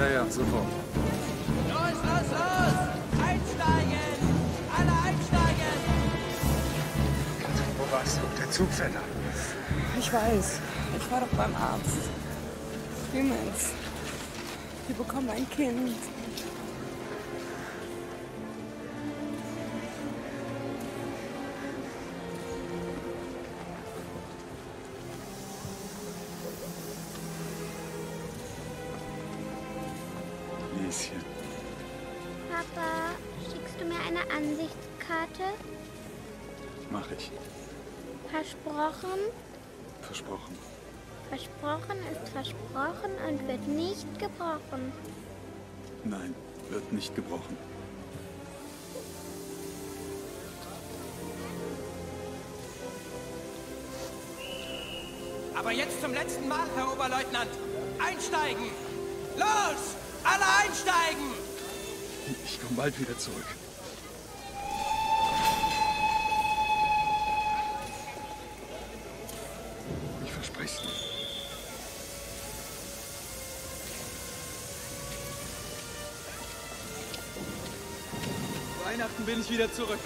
Ja, ja, sofort. Los, los, los! Einsteigen! Alle einsteigen! Wo warst du? Der Zug fährt ab. Ich weiß. Ich war doch beim Arzt. Clemens, wir bekommen ein Kind. Mach ich. Versprochen? Versprochen. Versprochen ist versprochen und wird nicht gebrochen. Nein, wird nicht gebrochen. Aber jetzt zum letzten Mal, Herr Oberleutnant. Einsteigen! Los! Alle einsteigen! Ich komme bald wieder zurück. Wieder zurück.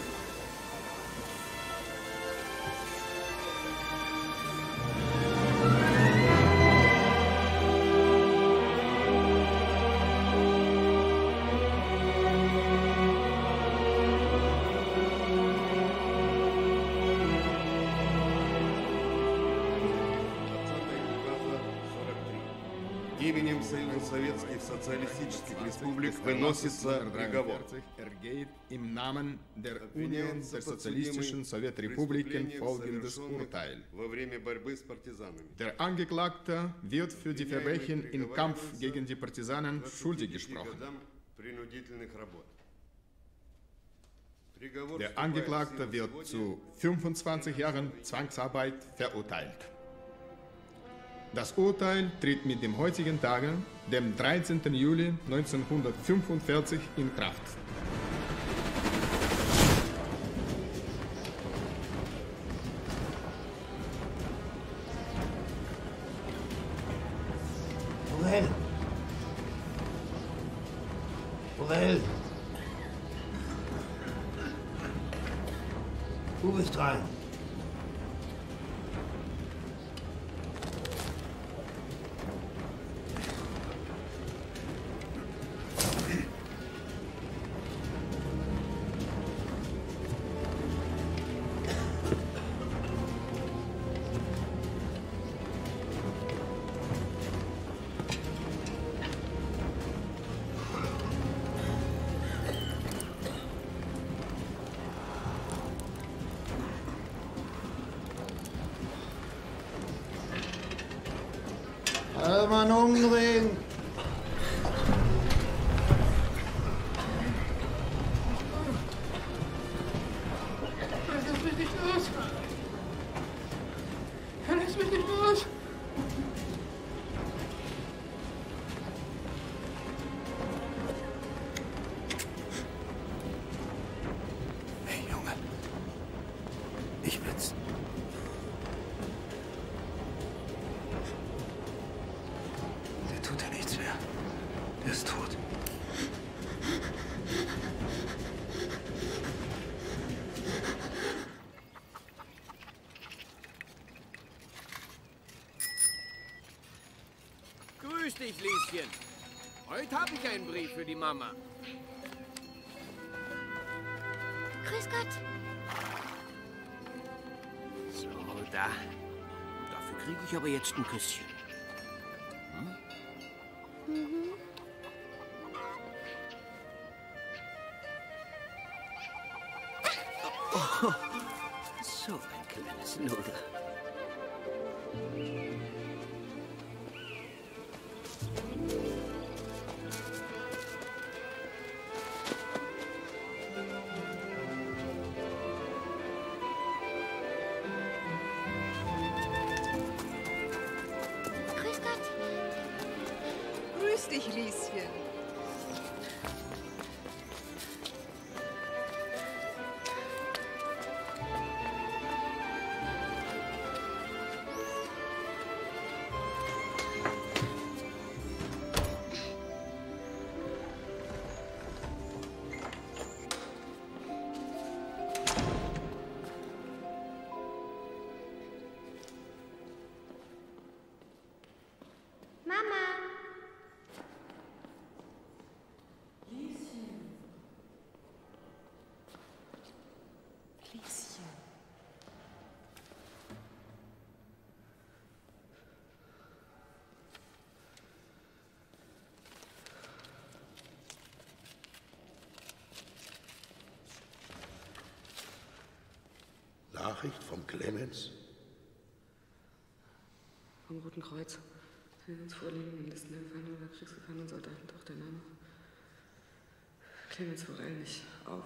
Советских Социалистических Республик выносится приговор. ergeht im Namen der Union der Sozialistischen Sowjetrepubliken folgendes Urteil. Во время борьбы с партизанами. Der Angeklagte wird für die Verbrechen im Kampf gegen die Partisanen schuldig gesprochen. годам принудительных работ. Приговор Der вступает в Angeklagte силу wird сегодня. zu 25 Jahren Zwangsarbeit verurteilt. Das Urteil tritt mit dem heutigen Tage, dem 13. Juli 1945, in Kraft. Heute habe ich einen Brief für die Mama. Grüß Gott. So, da. Dafür kriege ich aber jetzt ein Küsschen. Mhm. Oh, so ein kleines Luder. Nachricht vom Clemens? Vom Roten Kreuz. Wir uns vorliegen Listen der Gefangenen oder Kriegsgefangenen Soldaten taucht der Name Clemens Forell nicht auf.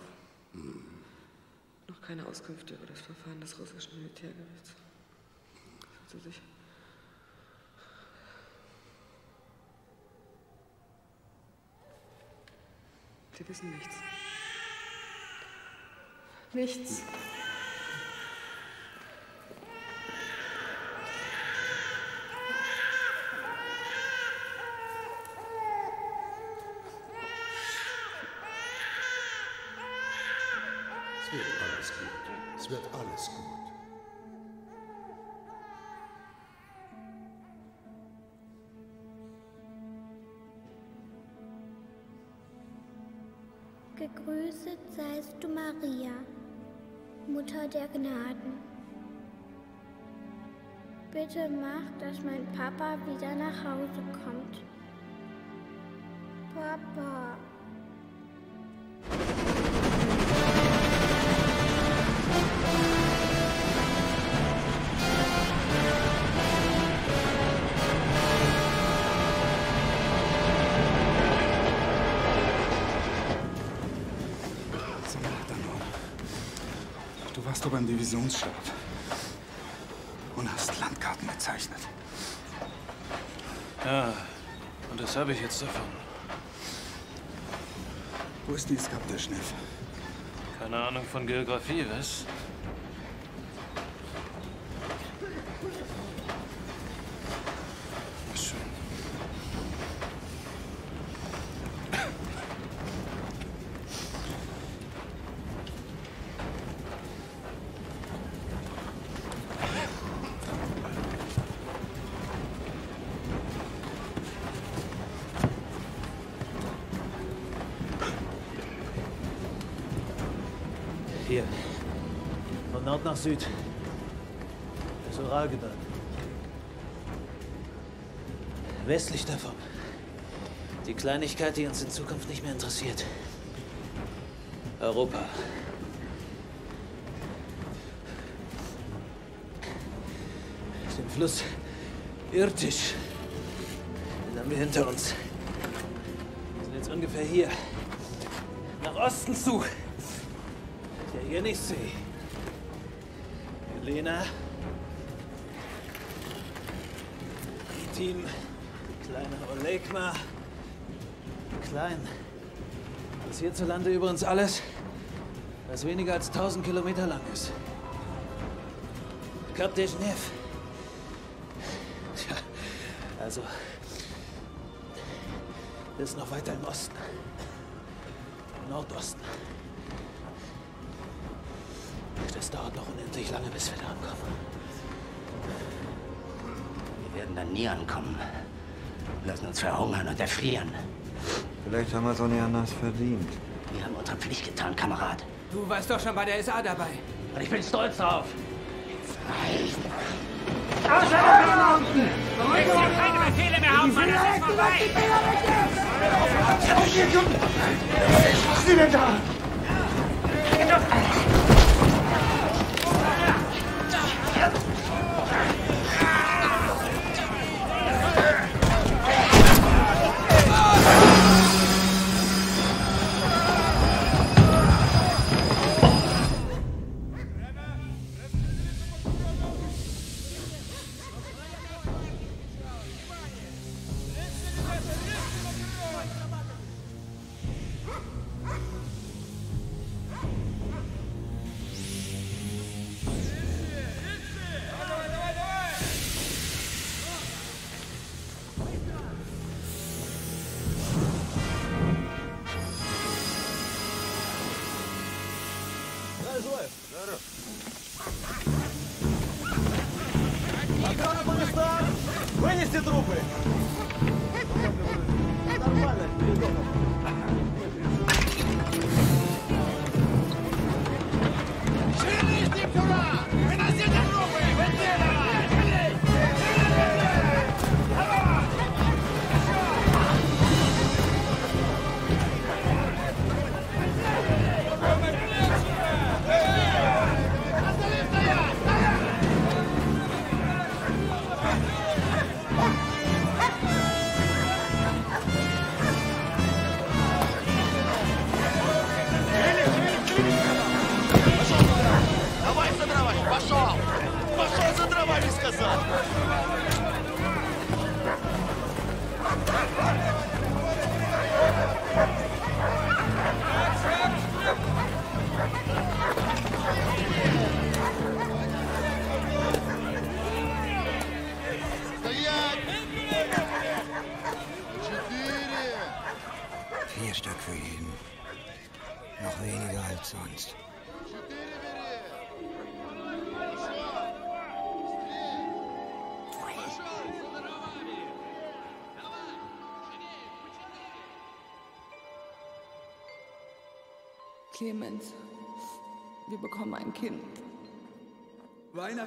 Noch keine Auskünfte über das Verfahren des russischen Militärgerichts. Sind Sie sicher? Sie wissen nichts. Nichts. Es Bitte mach, dass mein Papa wieder nach Hause kommt. Papa. Du warst doch beim Divisionsstab und hast Landkarten gezeichnet. Ja, und das habe ich jetzt davon. Wo ist dieses Kap der Schneff? Keine Ahnung von Geografie, was? Süd. Das Uralgebirge. Westlich davon. Die Kleinigkeit, die uns in Zukunft nicht mehr interessiert. Europa. Den Fluss Irtisch. Den haben wir hinter uns. Wir sind jetzt ungefähr hier. Nach Osten zu. Der Jenisej. Helena. Team. Kleiner Olegma. Klein. Das hierzulande über uns alles, was weniger als 1000 Kilometer lang ist. Kap de Genève. Tja, also. Das ist noch weiter im Osten. Nordosten. nicht lange, bis wir da ankommen. Wir werden dann nie ankommen. Wir lassen uns verhungern und erfrieren. Vielleicht haben wir es auch nicht anders verdient. Wir haben unsere Pflicht getan, Kamerad. Du warst doch schon bei der SA dabei. Und ich bin stolz drauf. Aus der Mountain! Wir können keine Befehle mehr haben, Mann, das ist vorbei! Was ist denn da? Genug!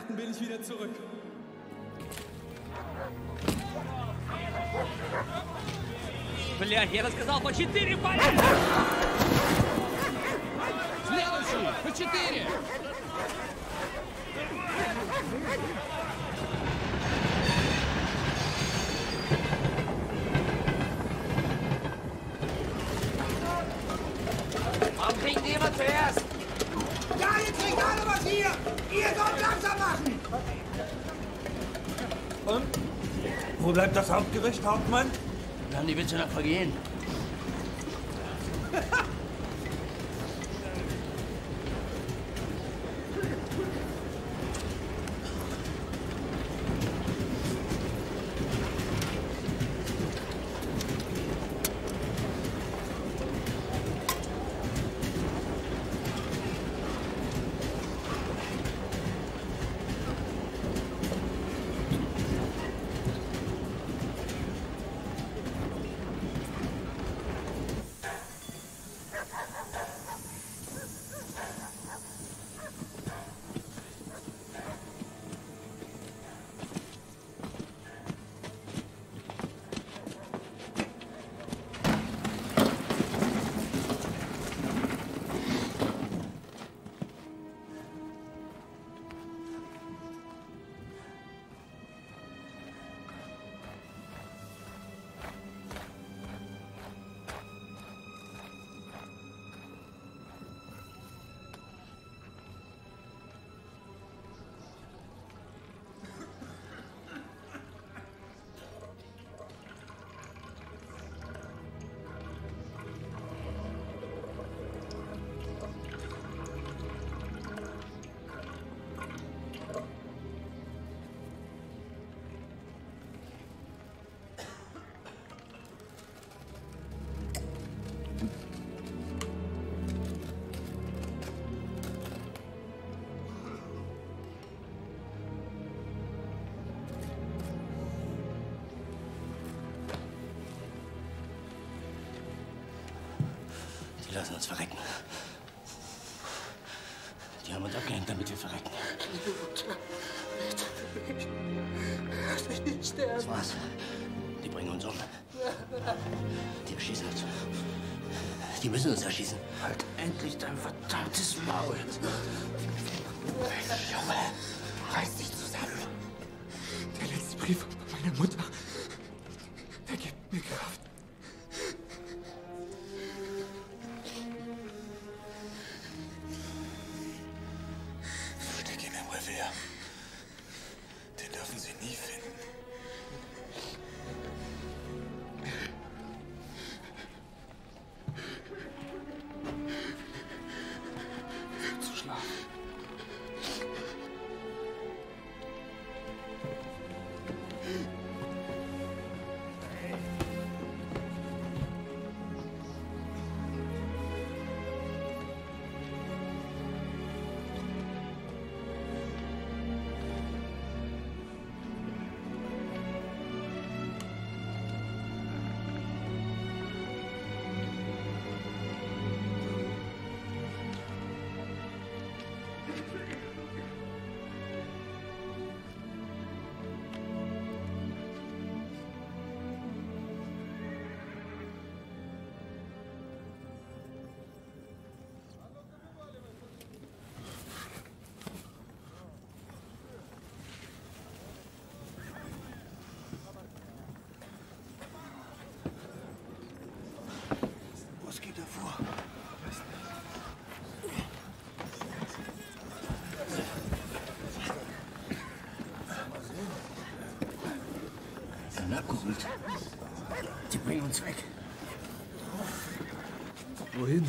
Weihnachten bin ich wieder zurück. Блядь, я рассказал по четыре пальца! Hauptmann? Wir haben die Witze noch vergehen. Die lassen uns verrecken. Die haben uns abgehängt, damit wir verrecken. Das war's. Die bringen uns um. Die erschießen uns. Die müssen uns erschießen. Halt endlich dein verdammtes Maul. Junge, reiß dich zusammen. Der letzte Brief meiner Mutter. Abgeholt. Die bringen uns weg. Wohin?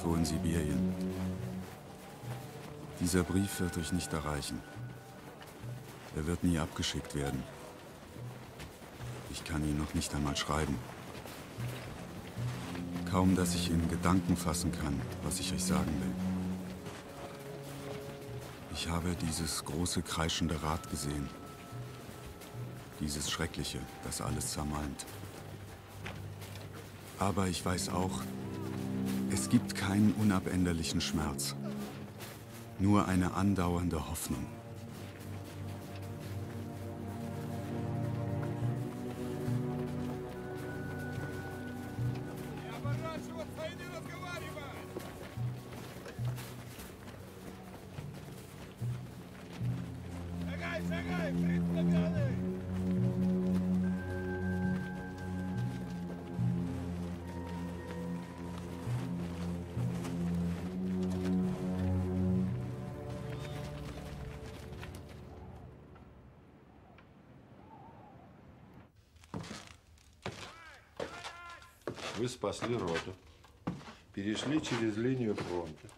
Irgendwo in Sibirien. Dieser Brief wird euch nicht erreichen. Er wird nie abgeschickt werden. Ich kann ihn noch nicht einmal schreiben. Kaum, dass ich in Gedanken fassen kann, was ich euch sagen will. Ich habe dieses große kreischende Rad gesehen. Dieses Schreckliche, das alles zermalmt. Aber ich weiß auch, es gibt keinen unabänderlichen Schmerz. Nur eine andauernde Hoffnung. Спасли роту. Перешли через линию фронта.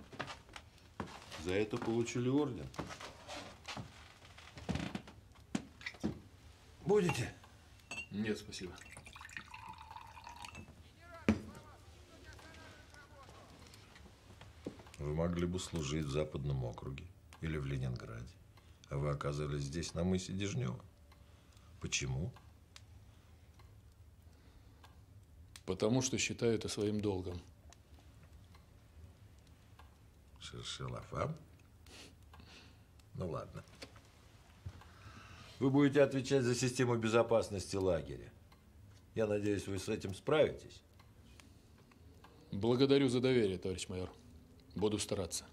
За это получили орден. Будете? Нет, спасибо. Вы могли бы служить в Западном округе или в Ленинграде. А вы оказались здесь, на мысе Дежнева. Почему? Потому что считаю это своим долгом. Шершелафам? Ну ладно. Вы будете отвечать за систему безопасности лагеря. Я надеюсь, вы с этим справитесь. Благодарю за доверие, товарищ майор. Буду стараться.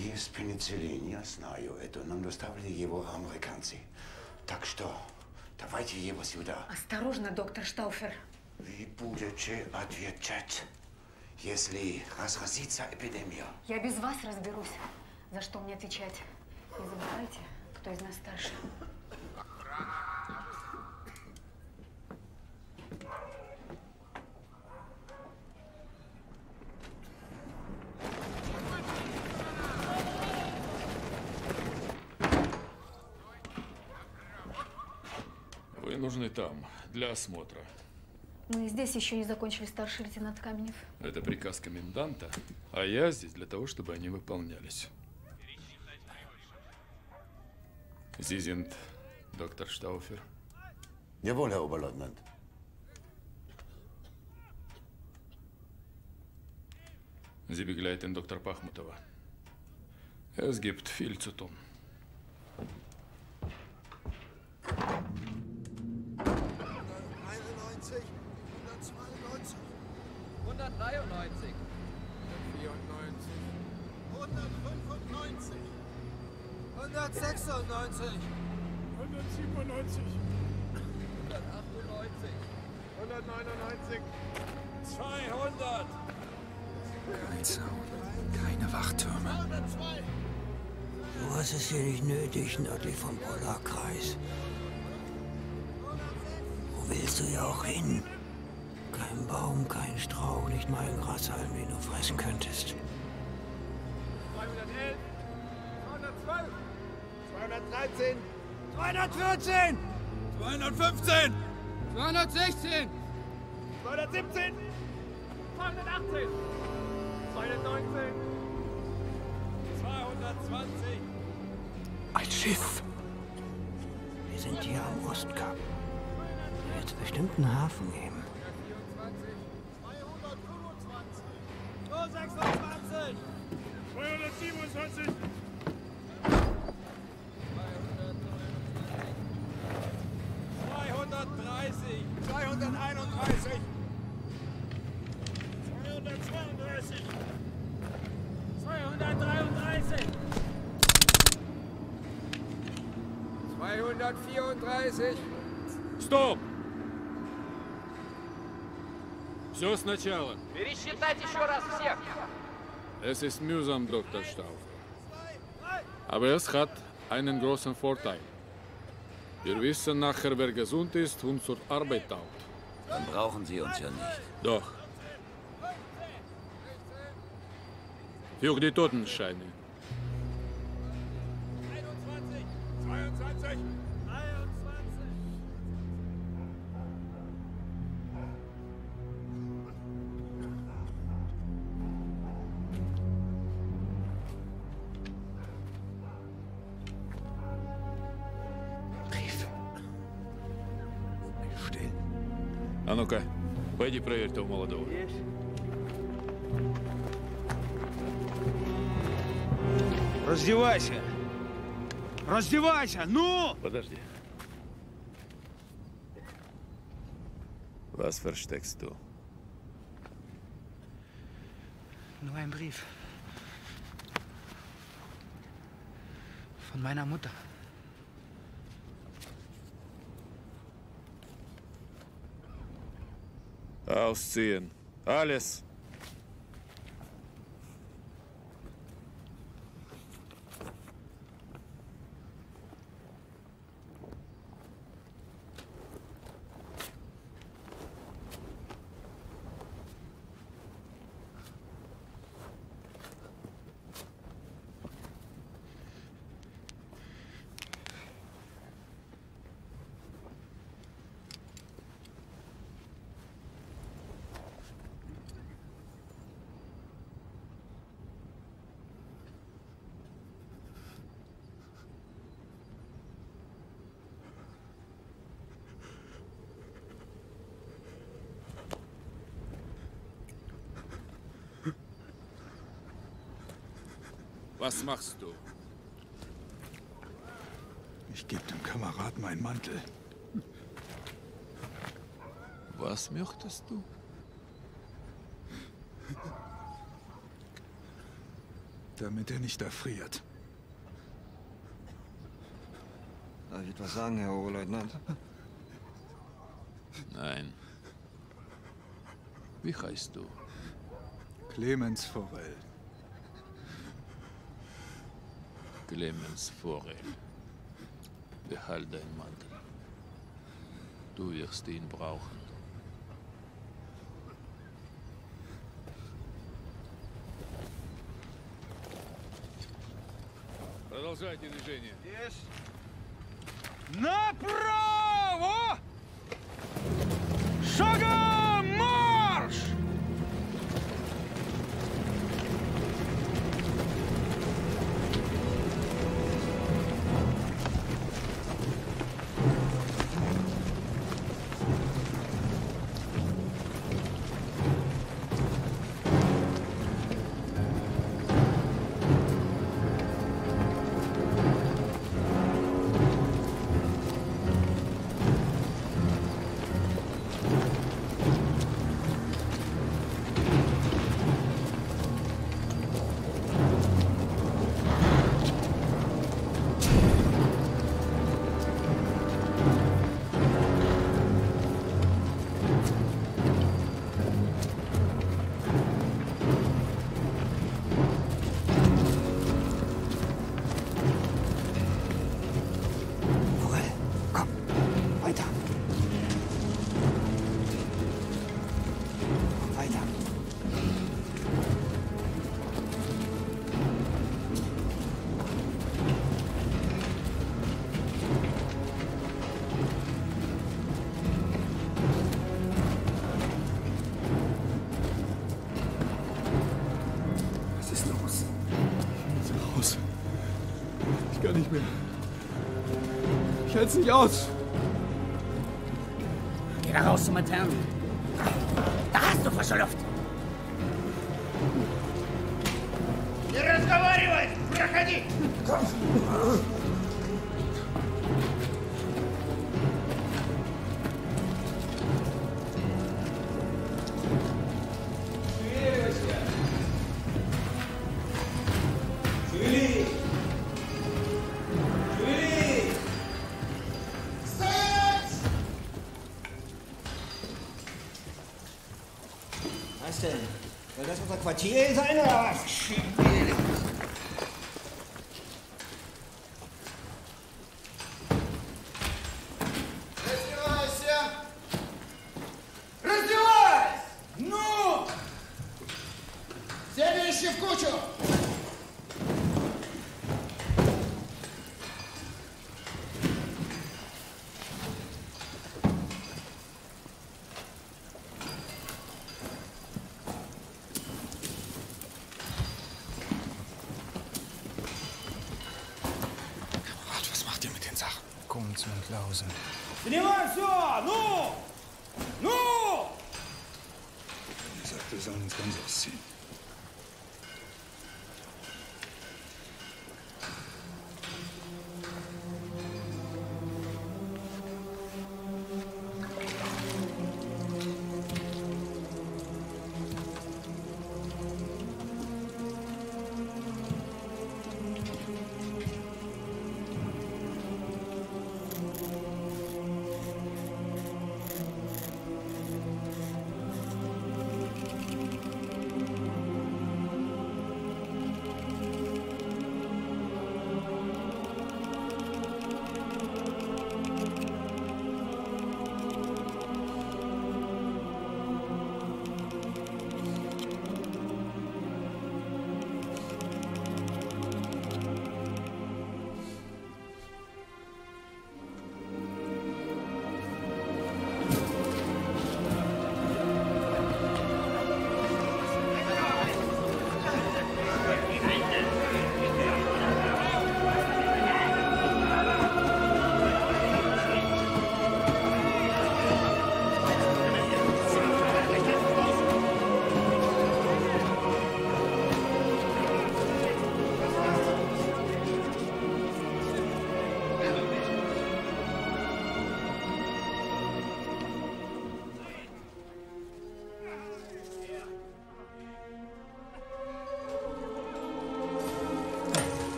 Есть пенициллин, я знаю это. Нам доставили его американцы. Так что давайте его сюда. Осторожно, доктор Штауфер. Вы будете отвечать, если разразится эпидемия. Я без вас разберусь, за что мне отвечать. Не забывайте, кто из нас старше. Вы нужны там, для осмотра. Мы здесь еще не закончили, старший лейтенант Каменев. Это приказ коменданта, а я здесь для того, чтобы они выполнялись. Зизинт, доктор Штауфер. Jawohl, Herr Oberleutnant. Sie begleiten Dr. Pachmutova. Es gibt viel zu tun. 193. 194, 195, 196, 197. 198, 200. Kein Zaun, keine Wachtürme. 202. Du hast es hier nicht nötig, nördlich vom Polarkreis. Wo willst du ja auch hin? Baum, kein Strauch, nicht mal ein Grashalm, den du fressen könntest. 211, 212, 213, 214, 215, 216, 217, 218, 219, 220. Ein Schiff. Wir sind hier am Ostkap. Es bestimmt einen Hafen geben. 234. Стоп! Все сначала. Пересчитать еще раз всех. Es ist mühsam, Dr. Stauffer. Aber es hat einen großen Vorteil. Wir wissen nachher, wer gesund ist und zur Arbeit taugt. Dann brauchen Sie uns ja nicht. Doch. Für die Totenscheine. Раздевайся! Ну! Подожди. Was versteckst du? Nur ein Brief. Von meiner Mutter. Ausziehen. Alles. Was machst du? Ich gebe dem Kamerad meinen Mantel. Was möchtest du? Damit er nicht erfriert. Darf ich etwas sagen, Herr Oberleutnant? Nein. Wie heißt du? Clemens Forell. Clemens Forel. Behalt deinen Mantel. Du wirst ihn brauchen. Продолжайте движение. Направо! Es nicht aus. Geh da raus zum Internen. Quartier sein oder пауза. Снимай все! Ну! Ну!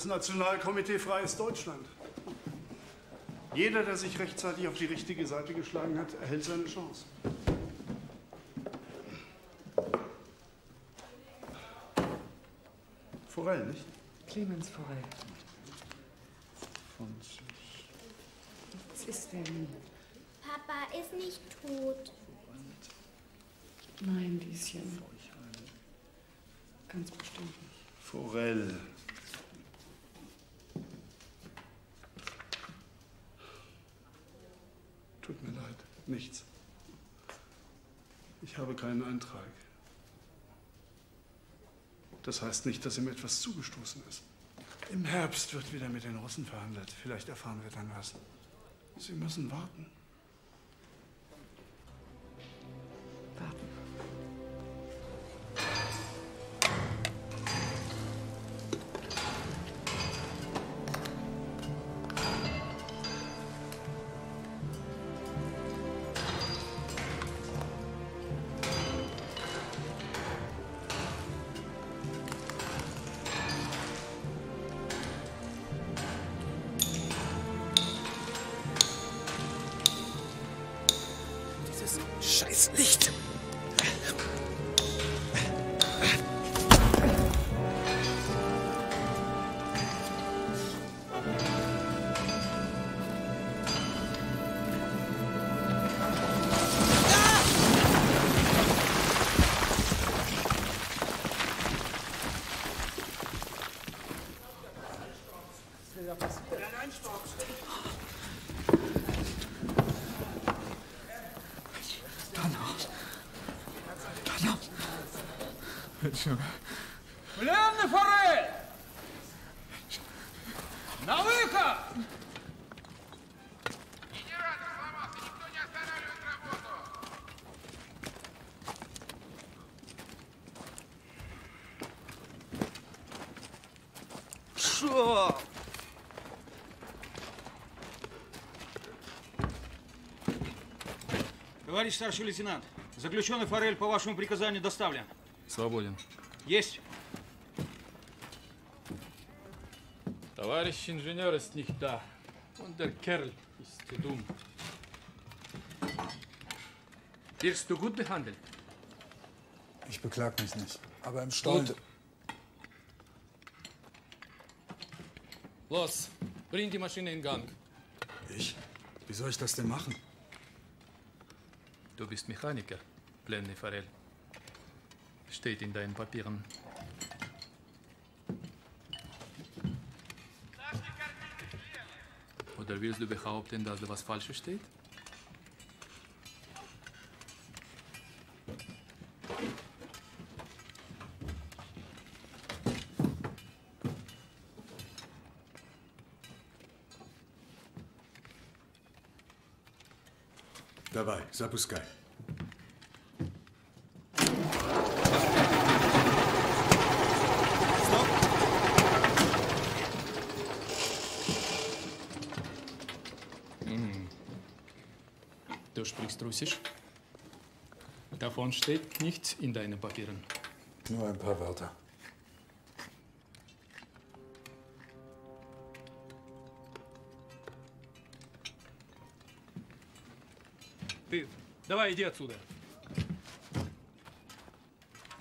Das Nationalkomitee Freies Deutschland. Jeder, der sich rechtzeitig auf die richtige Seite geschlagen hat, erhält seine Chance. Forell, nicht? Clemens Forell. Was ist denn? Papa ist nicht tot. Nein, Lieschen. Ganz bestimmt nicht. Forell. Tut mir leid, nichts. Ich habe keinen Eintrag. Das heißt nicht, dass ihm etwas zugestoßen ist. Im Herbst wird wieder mit den Russen verhandelt. Vielleicht erfahren wir dann was. Sie müssen warten. Товарищ старший лейтенант, заключенный Форель по вашему приказанию доставлен. Свободен. Есть. Товарищ инженер ist nicht da. Und der Kerl ist zu dumm. Wirst du gut behandelt? Ich beklag mich nicht. Aber im Stollen. Gut. Los, bring die Maschine in Gang. Ich? Wie soll ich das denn machen? bist Mechaniker, Lenny Farrell. Steht in deinen Papieren. Oder willst du behaupten, dass da was Falsches steht? Давай, запускай. Russisch? Davon steht nichts in deinen Papieren. Nur ein paar Wörter. Ты, давай иди отсюда.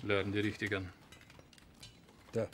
Lern die richtigen. Da.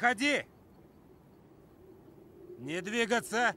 Выходи! Не двигаться!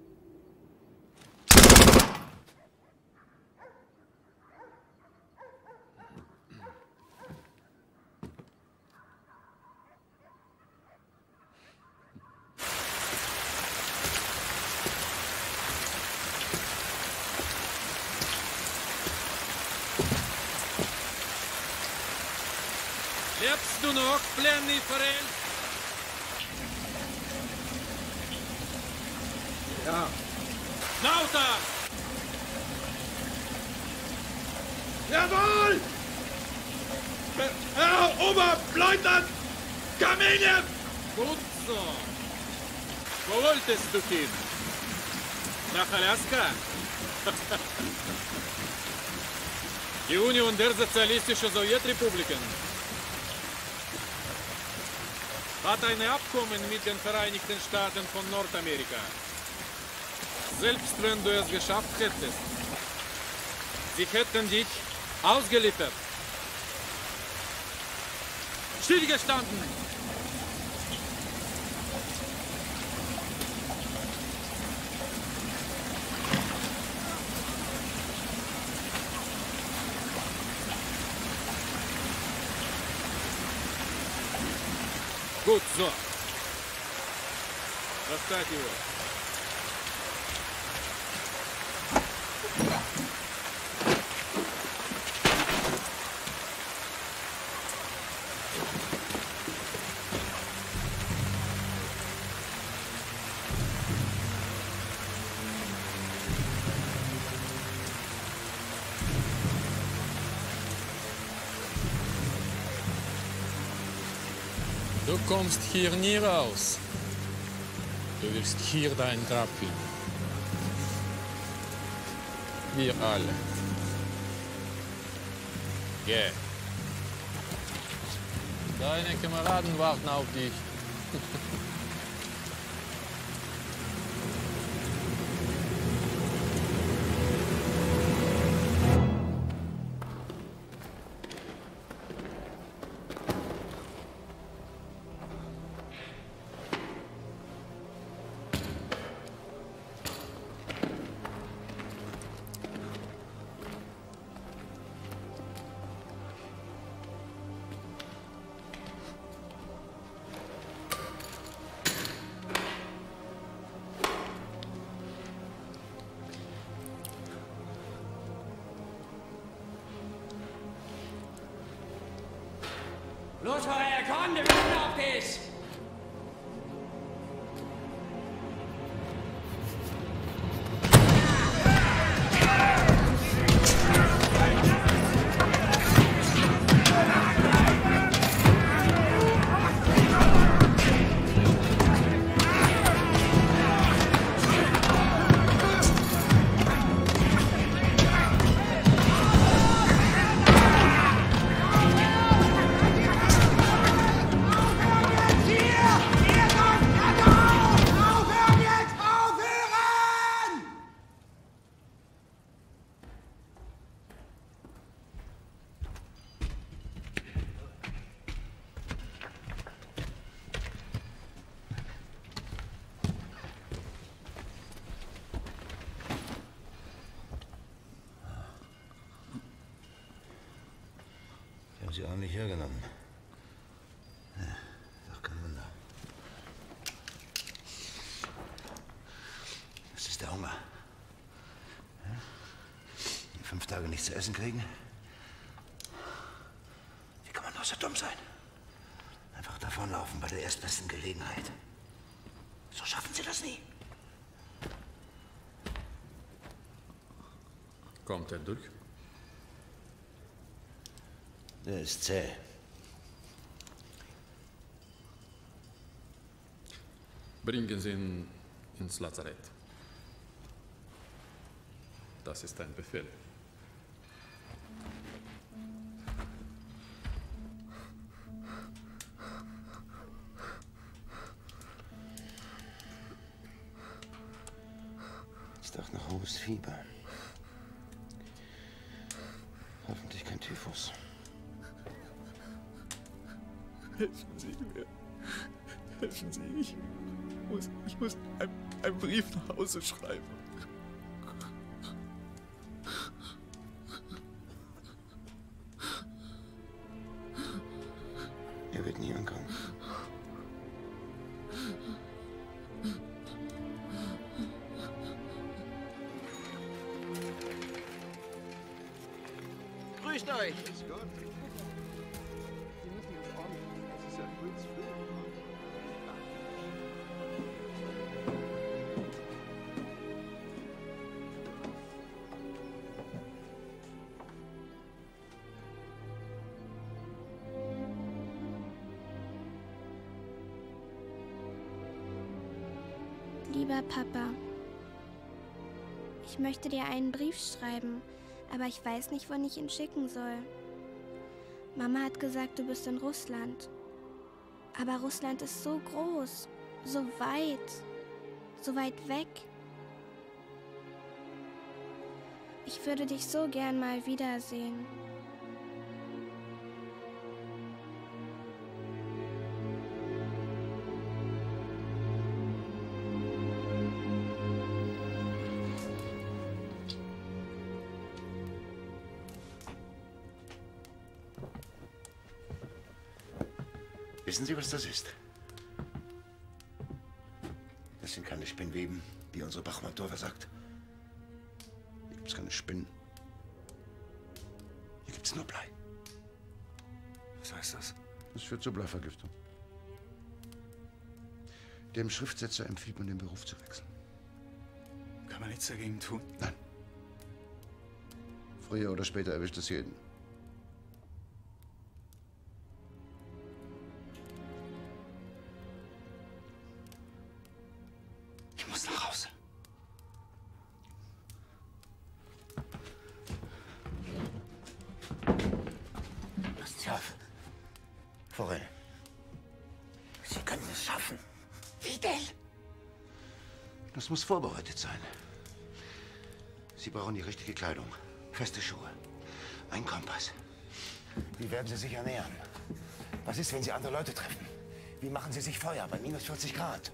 Der Sozialistischen Sowjetrepubliken hat ein Abkommen mit den Vereinigten Staaten von Nordamerika. Selbst wenn du es geschafft hättest, sie hätten dich ausgeliefert. Stillgestanden! Гудзо! Достать его! Kommst hier nie raus. Du wirst hier dein Grab finden. Wir alle. Geh. Deine Kameraden warten auf dich. nichts zu essen kriegen? Wie kann man nur so dumm sein? Einfach davonlaufen bei der erstbesten Gelegenheit. So schaffen sie das nie. Kommt er durch? Der ist zäh. Bringen Sie ihn ins Lazarett. Das ist ein Befehl. Hause schreiben. Er wird nie ankommen. Grüßt euch! Lieber Papa, ich möchte dir einen Brief schreiben, aber ich weiß nicht, wann ich ihn schicken soll. Mama hat gesagt, du bist in Russland. Aber Russland ist so groß, so weit, so weit weg. Ich würde dich so gern mal wiedersehen. Wissen Sie, was das ist? Das sind keine Spinnweben, wie unsere Bachmann-Torfer sagt. Hier gibt's keine Spinnen. Hier gibt's nur Blei. Was heißt das? Das führt zur Bleivergiftung. Dem Schriftsetzer empfiehlt man, den Beruf zu wechseln. Kann man nichts dagegen tun? Nein. Früher oder später erwischt es jeden. Richtige Kleidung, feste Schuhe, ein Kompass. Wie werden Sie sich ernähren? Was ist, wenn Sie andere Leute treffen? Wie machen Sie sich Feuer bei minus 40 Grad?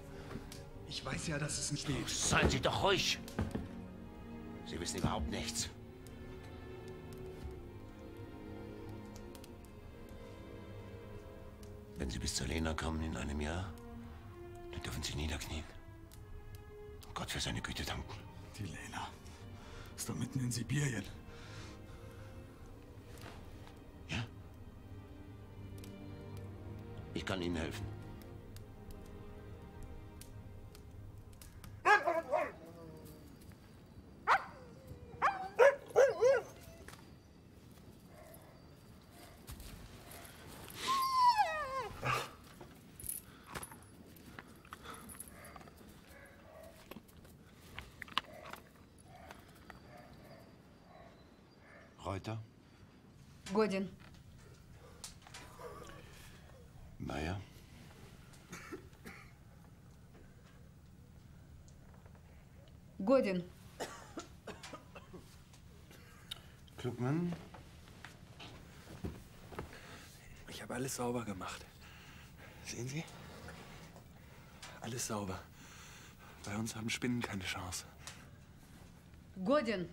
Ich weiß ja, dass es nicht geht. Seien Sie doch ruhig. Sie wissen überhaupt nichts. Wenn Sie bis zur Lena kommen in einem Jahr, dann dürfen Sie niederknien. Und Gott für seine Güte danken. Die Lena ist doch mitten in Sibirien. Ich kann Ihnen helfen. Годин. Meier, Годин. Klugmann. Ich habe alles sauber gemacht. Sehen Sie? Alles sauber. Bei uns haben Spinnen keine Chance. Годин.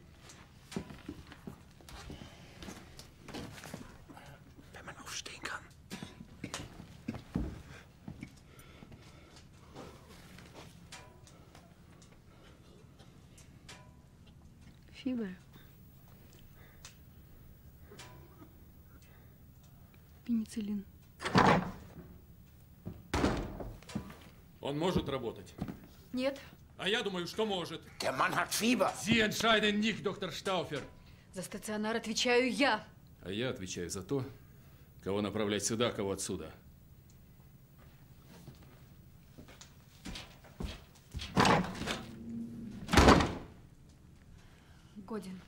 Он может работать? Нет. А я думаю, что может. Der Mann hat Fieber. Sie entscheiden nicht, доктор Штауфер. За стационар отвечаю я. А я отвечаю за то, кого направлять сюда, кого отсюда. Годин.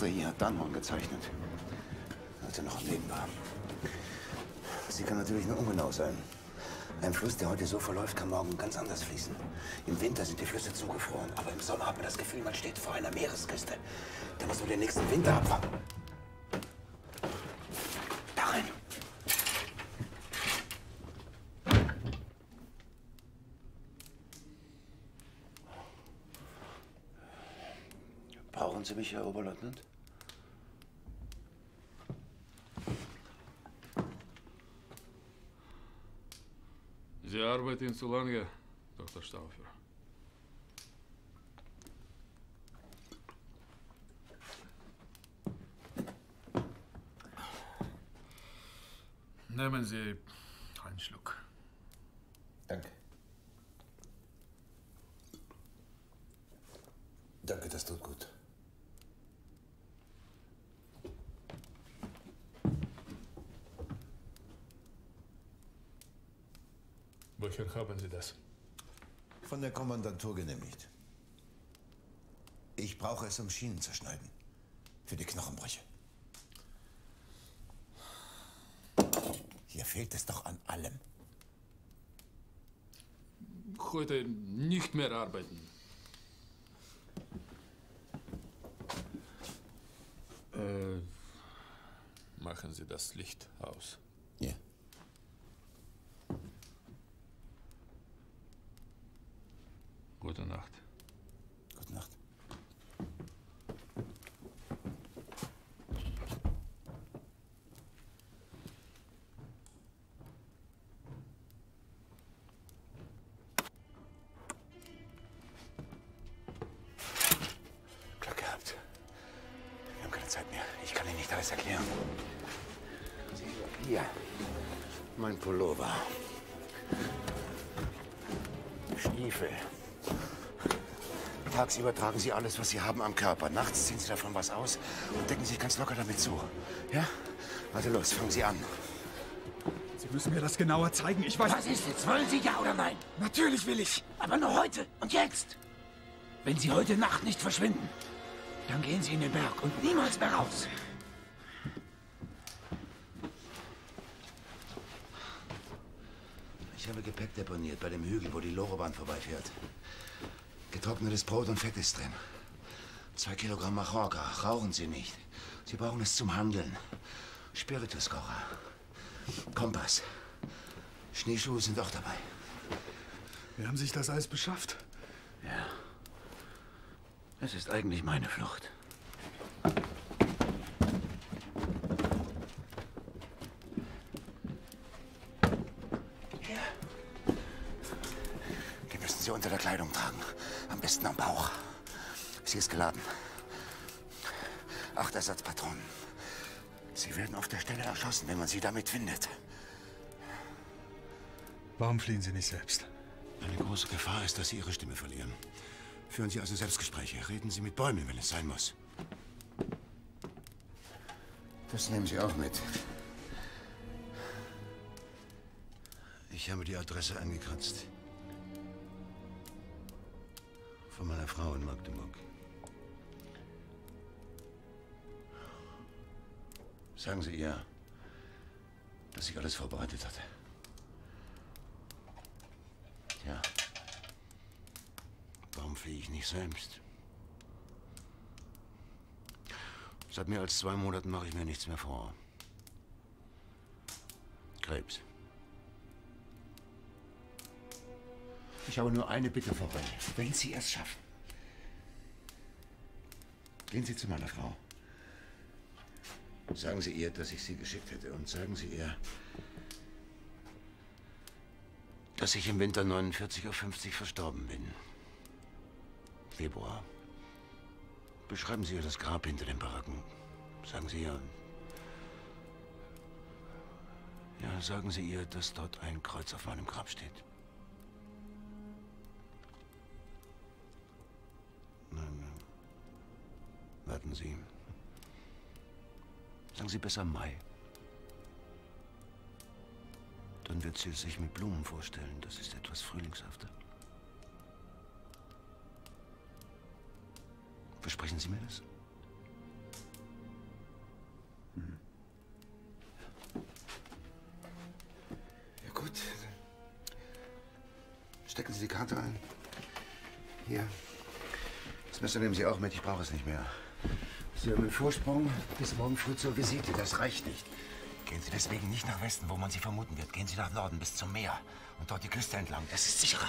Karte hier hat Danhorn gezeichnet, als er noch am Leben war. Sie kann natürlich nur ungenau sein. Ein Fluss, der heute so verläuft, kann morgen ganz anders fließen. Im Winter sind die Flüsse zugefroren, aber im Sommer hat man das Gefühl, man steht vor einer Meeresküste. Da muss man den nächsten Winter abwarten. Da. Brauchen Sie mich, Herr Oberleutnant? Sie arbeiten zu lange, Dr. Stauffer. Nehmen Sie einen Schluck. Danke. Danke, das tut gut. Woher haben Sie das? Von der Kommandantur genehmigt. Ich brauche es, um Schienen zu schneiden. Für die Knochenbrüche. Hier fehlt es doch an allem. Heute nicht mehr arbeiten. Äh, machen Sie das Licht aus. Tagsüber tragen Sie alles, was Sie haben, am Körper. Nachts ziehen Sie davon was aus und decken sich ganz locker damit zu. Ja? Also los, fangen Sie an. Sie müssen mir das genauer zeigen. Ich weiß. Was ist jetzt? Wollen Sie ja oder nein? Natürlich will ich. Aber nur heute und jetzt. Wenn Sie heute Nacht nicht verschwinden, dann gehen Sie in den Berg und niemals mehr raus. Ich habe Gepäck deponiert bei dem Hügel, wo die Lorobahn vorbeifährt. Getrocknetes Brot und Fett ist drin. Zwei Kilogramm Machorka. Rauchen Sie nicht. Sie brauchen es zum Handeln. Spirituskocher. Kompass. Schneeschuhe sind auch dabei. Wie haben sich das alles beschafft? Ja. Es ist eigentlich meine Flucht. Sie ist geladen. Acht Ersatzpatronen. Sie werden auf der Stelle erschossen, wenn man sie damit findet. Warum fliehen Sie nicht selbst? Eine große Gefahr ist, dass Sie Ihre Stimme verlieren. Führen Sie also Selbstgespräche. Reden Sie mit Bäumen, wenn es sein muss. Das nehmen Sie auch mit. Ich habe die Adresse angekratzt. Von meiner Frau in Magdeburg. Sagen Sie ihr, dass ich alles vorbereitet hatte. Ja. Warum fliehe ich nicht selbst? Seit mehr als zwei Monaten mache ich mir nichts mehr vor. Krebs. Ich habe nur eine Bitte vor Ihnen. Wenn Sie es schaffen, gehen Sie zu meiner Frau. Sagen Sie ihr, dass ich Sie geschickt hätte. Und sagen Sie ihr, dass ich im Winter 49 auf 50 verstorben bin. Februar. Beschreiben Sie ihr das Grab hinter den Baracken. Sagen Sie ihr. Ja, sagen Sie ihr, dass dort ein Kreuz auf meinem Grab steht. Nein, nein. Warten Sie. Sagen Sie besser Mai. Dann wird sie sich mit Blumen vorstellen. Das ist etwas frühlingshafter. Versprechen Sie mir das? Mhm. Ja gut. Stecken Sie die Karte ein. Hier. Das Messer nehmen Sie auch mit. Ich brauche es nicht mehr. Sie haben einen Vorsprung bis morgen früh zur Visite. Das reicht nicht. Gehen Sie deswegen nicht nach Westen, wo man Sie vermuten wird. Gehen Sie nach Norden bis zum Meer und dort die Küste entlang. Das ist sicherer.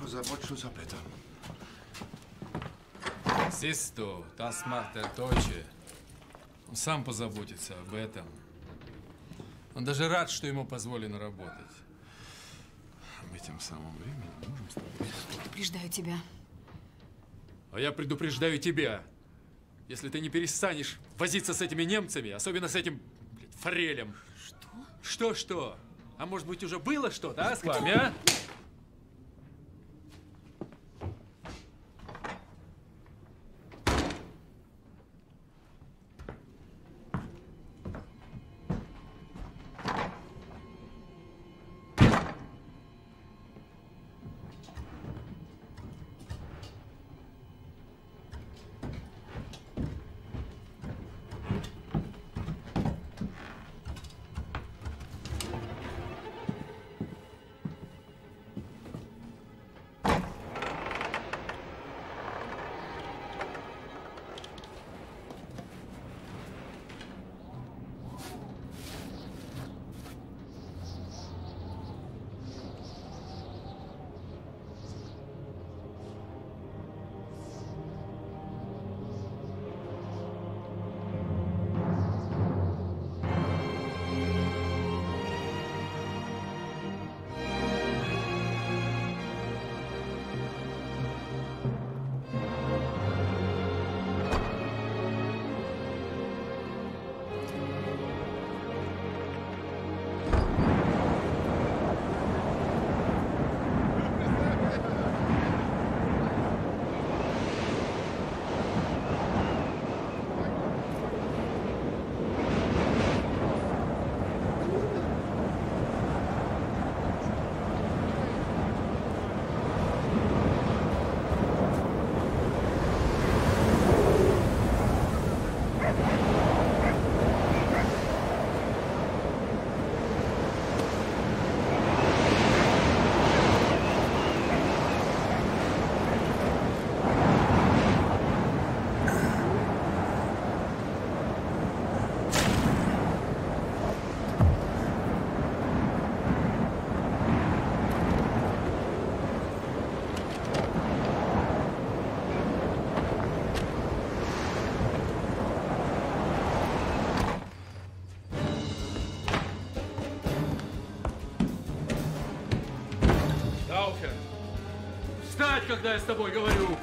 Позабочусь об этом. Siehst du, das macht der Deutsche. Он сам позаботится об этом. Он даже рад, что ему позволено работать. Мы тем самым временем можем с тобой... Предупреждаю тебя. А я предупреждаю тебя. Если ты не перестанешь возиться с этими немцами, особенно с этим блин, форелем. Что? Что-что? А может быть, уже было что-то, а, с вами, а? Когда я с тобой говорю!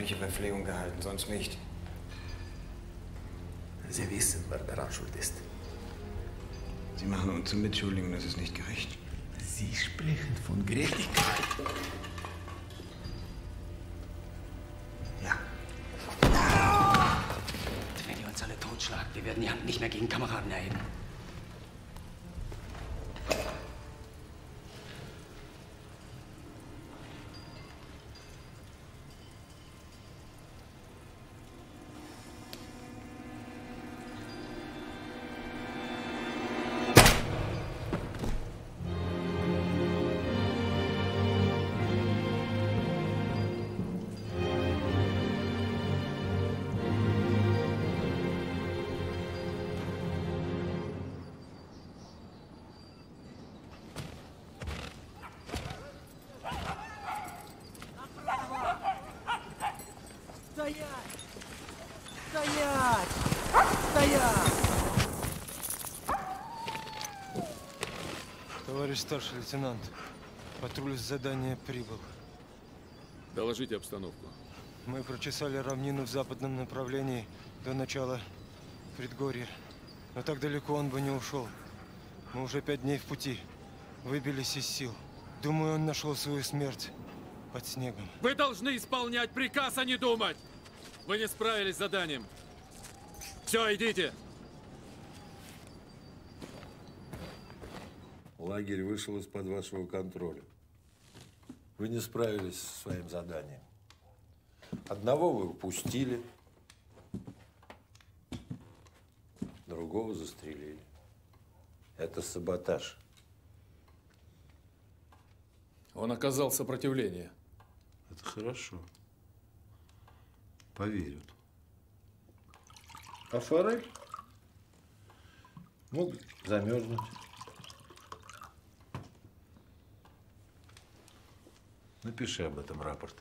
Ordentliche Verpflegung gehalten, sonst nicht. Sie wissen, wer daran schuld ist. Sie machen uns zum Mitschuldigen, das ist nicht gerecht. Sie sprechen von Gerechtigkeit. Wenn ihr uns alle totschlagt, wir werden die Hand nicht mehr gegen Kameraden erheben. Товарищ старший лейтенант, патруль с задания прибыл. Доложите обстановку. Мы прочесали равнину в западном направлении до начала предгорья. Но так далеко он бы не ушел. Мы уже пять дней в пути. Выбились из сил. Думаю, он нашел свою смерть под снегом. Вы должны исполнять приказ, а не думать! Вы не справились с заданием. Все, идите! Лагерь вышел из-под вашего контроля. Вы не справились со своим заданием. Одного вы упустили, другого застрелили. Это саботаж. Он оказал сопротивление. Это хорошо. Поверят. А форель мог замерзнуть. Напиши об этом рапорт.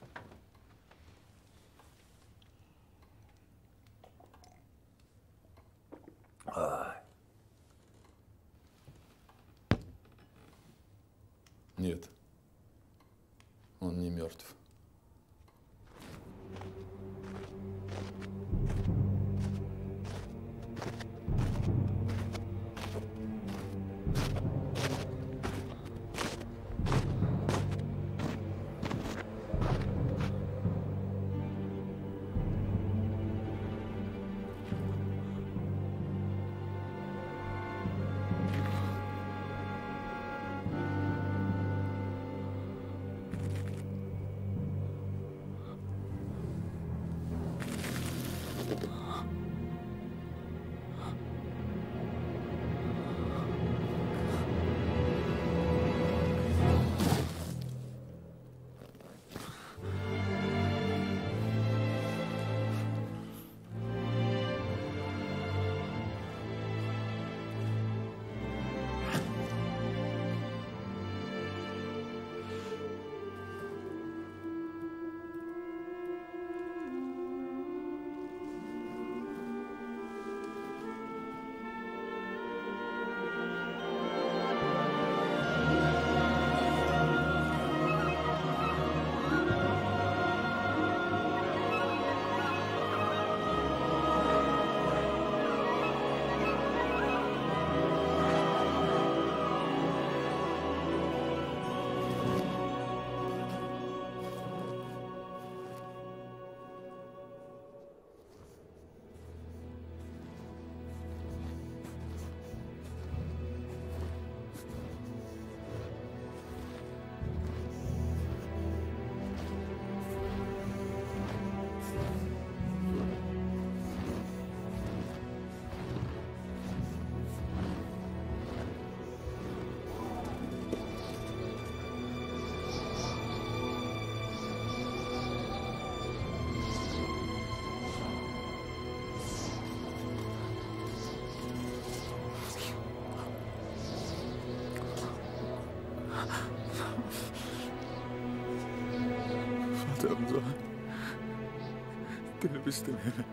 Der du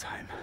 Ich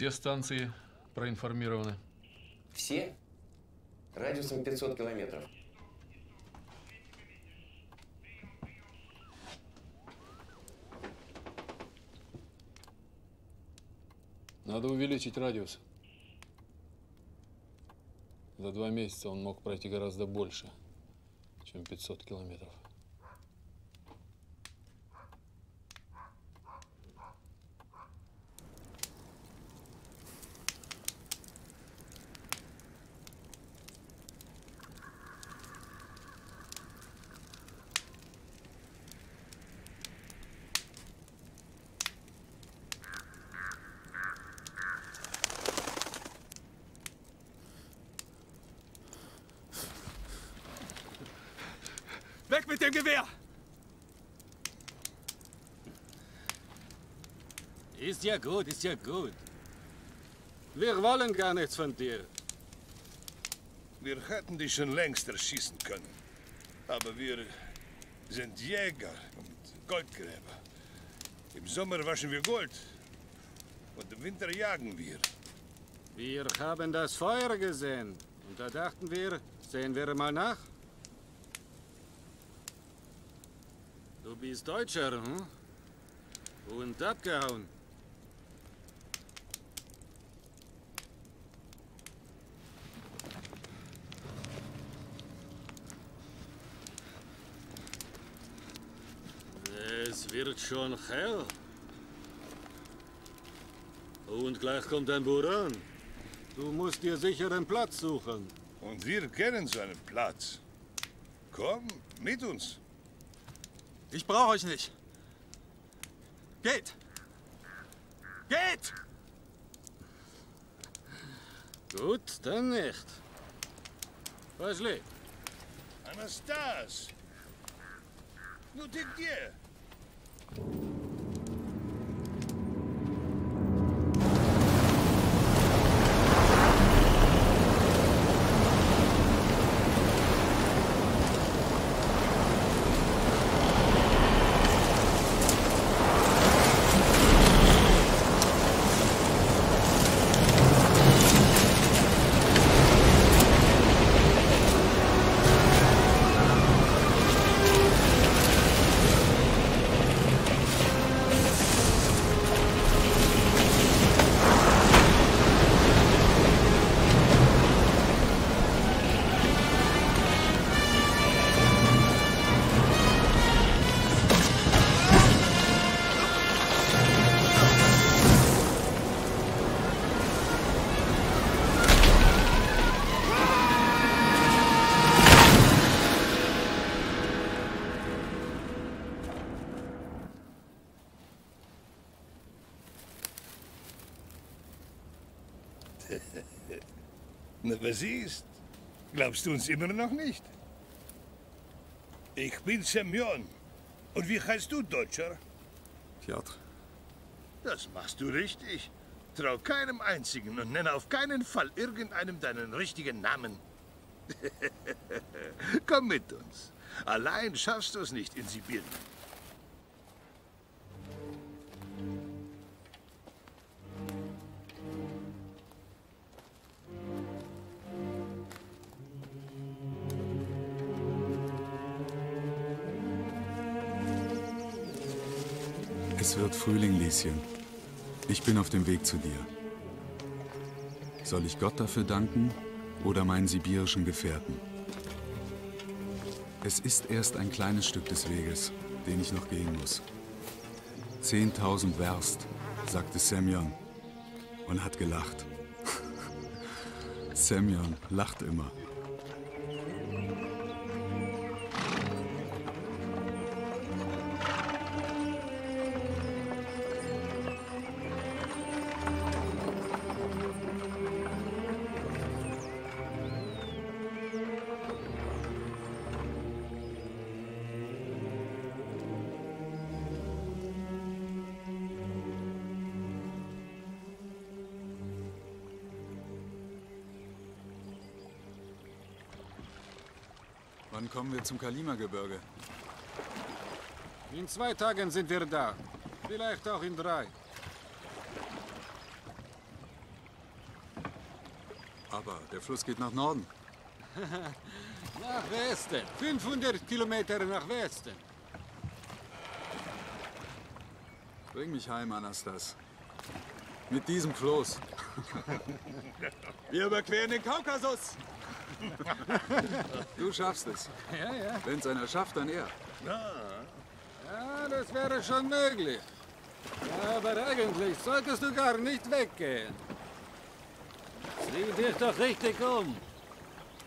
Все станции проинформированы. Все? Радиусом 500 километров. Надо увеличить радиус. За два месяца он мог пройти гораздо больше, чем 500 километров. Dem Gewehr! Ist ja gut, ist ja gut. Wir wollen gar nichts von dir. Wir hätten dich schon längst erschießen können. Aber wir sind Jäger und Goldgräber. Im Sommer waschen wir Gold. Und im Winter jagen wir. Wir haben das Feuer gesehen. Und da dachten wir, sehen wir mal nach. Du bist Deutscher, hm? Und abgehauen. Es wird schon hell. Und gleich kommt ein Buran. Du musst dir sicher einen Platz suchen. Und wir kennen so einen Platz. Komm mit uns. Ich brauche euch nicht. Geht! Geht! Gut, dann nicht. Пошли. Анастас! Ну ты где? Ist? Glaubst du uns immer noch nicht? Ich bin Semyon. Und wie heißt du, Deutscher? Piotr. Das machst du richtig. Trau keinem einzigen und nenne auf keinen Fall irgendeinem deinen richtigen Namen. Komm mit uns. Allein schaffst du es nicht in Sibirien. Es wird Frühling, Lieschen. Ich bin auf dem Weg zu dir. Soll ich Gott dafür danken oder meinen sibirischen Gefährten? Es ist erst ein kleines Stück des Weges, den ich noch gehen muss. Zehntausend Werst, sagte Semyon und hat gelacht. Semyon lacht immer. Kommen wir zum Kalima-Gebirge? In zwei Tagen sind wir da. Vielleicht auch in drei. aber der Fluss geht nach Norden. nach Westen. 500 Kilometer nach Westen. Bring mich heim, Anastas. Mit diesem Floß. Wir überqueren den Kaukasus. Du schaffst es. Ja, ja. Wenn es einer schafft, dann er. Ja, das wäre schon möglich. Aber eigentlich solltest du gar nicht weggehen. Sieh dich doch richtig um.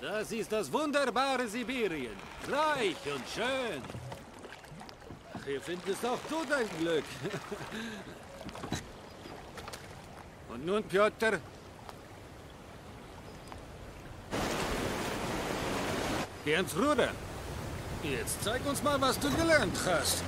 Das ist das wunderbare Sibirien. Reich und schön. Hier findest auch du dein Glück. Und nun, Piotr? Geh ans Ruder. Jetzt zeig uns mal, was du gelernt hast.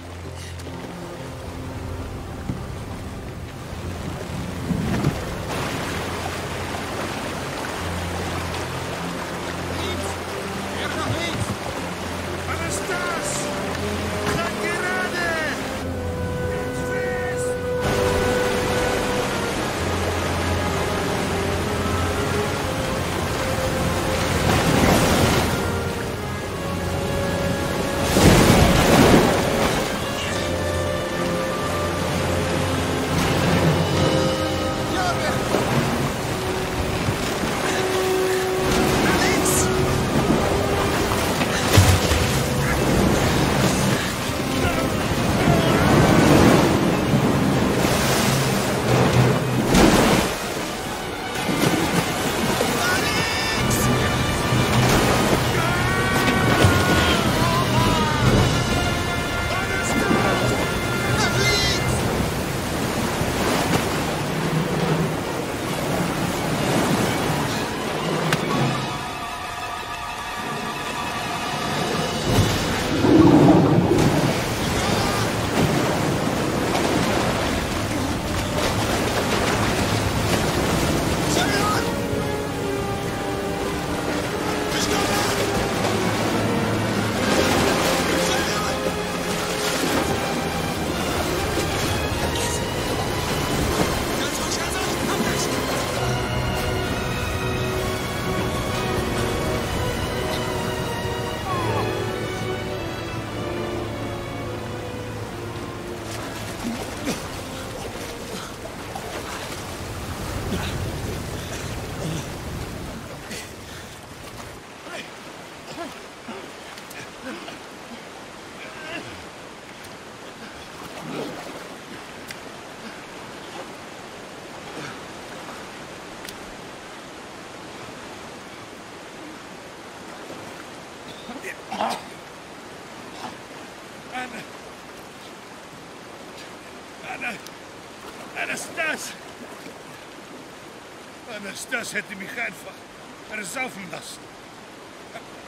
Anastas hätte mich einfach ersaufen lassen.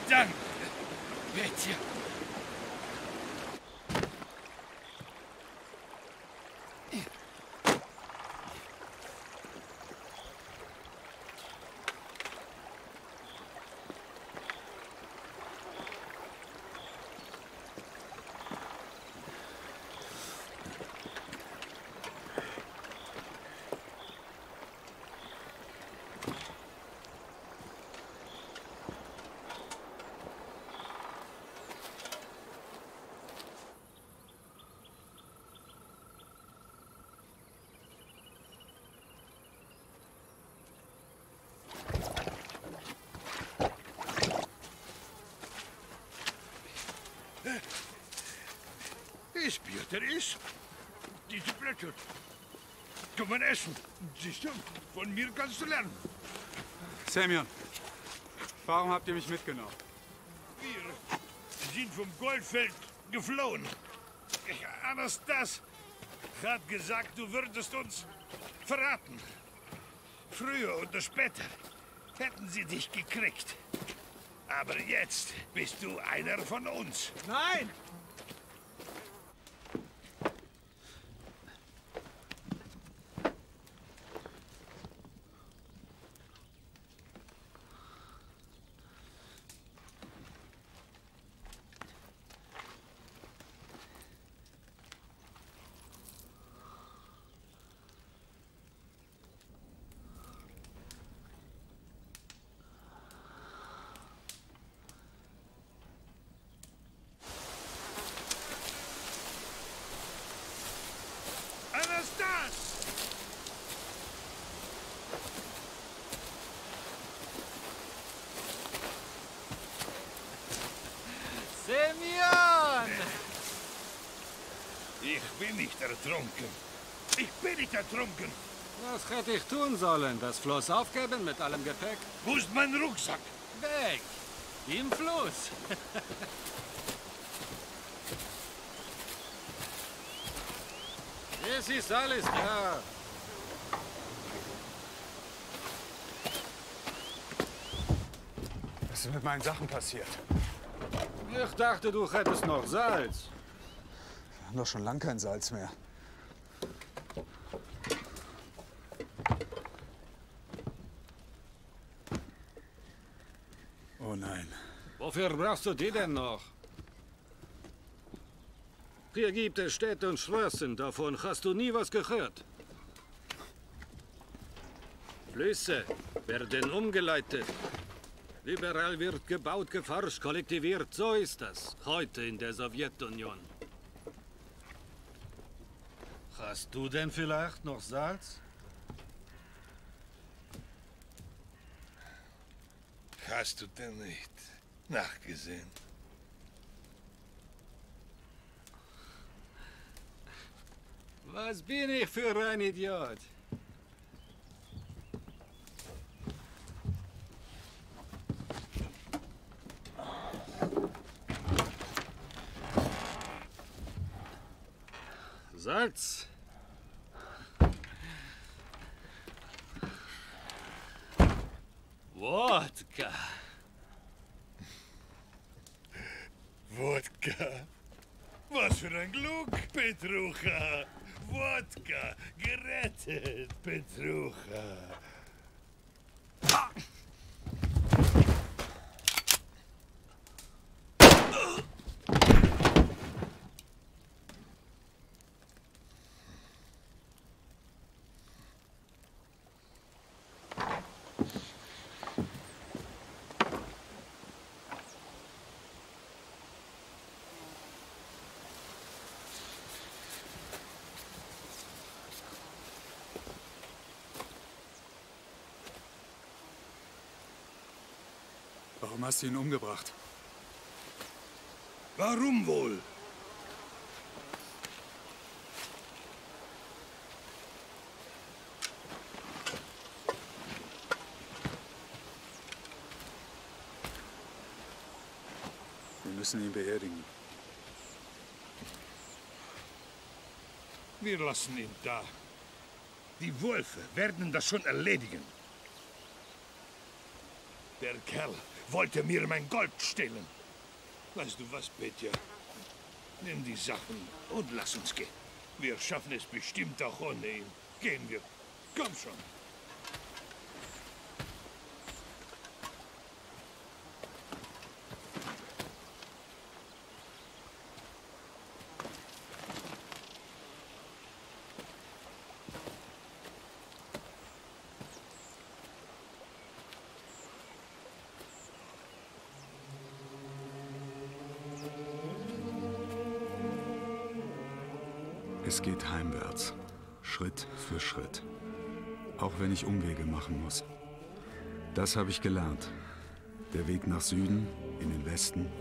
Danke, Petja. Peter, ich. Diese Blätter. Kann man essen. Siehst du, von mir kannst du lernen. Semyon, warum habt ihr mich mitgenommen? Wir sind vom Goldfeld geflohen. Anastas hat gesagt, du würdest uns verraten. Früher oder später hätten sie dich gekriegt. Aber jetzt bist du einer von uns. Nein! Ertrunken. Ich bin nicht ertrunken. Was hätte ich tun sollen? Das Floß aufgeben mit allem Gepäck? Wo ist mein Rucksack? Weg! Im Fluss! es ist alles klar. Was ist mit meinen Sachen passiert? Ich dachte, du hättest noch Salz. Wir haben doch schon lang kein Salz mehr. Oh nein. Wofür brauchst du die denn noch? Hier gibt es Städte und Straßen, davon hast du nie was gehört. Flüsse werden umgeleitet. Überall wird gebaut, geforscht, kollektiviert. So ist das heute in der Sowjetunion. Hast du denn vielleicht noch Salz? Hast du denn nicht nachgesehen? Was bin ich für ein Idiot? Salz. Wodka. Wodka. Was für ein Glück, Petrucha. Wodka. Gerettet, Petrucha. Warum hast du ihn umgebracht? Warum wohl? Wir müssen ihn beerdigen. Wir lassen ihn da. Die Wölfe werden das schon erledigen. Der Kerl wollte mir mein Gold stehlen. Weißt du was, Petja? Nimm die Sachen und lass uns gehen. Wir schaffen es bestimmt auch ohne ihn. Gehen wir. Komm schon. Geht heimwärts, Schritt für Schritt. Auch wenn ich Umwege machen muss. Das habe ich gelernt. Der Weg nach Süden, in den Westen,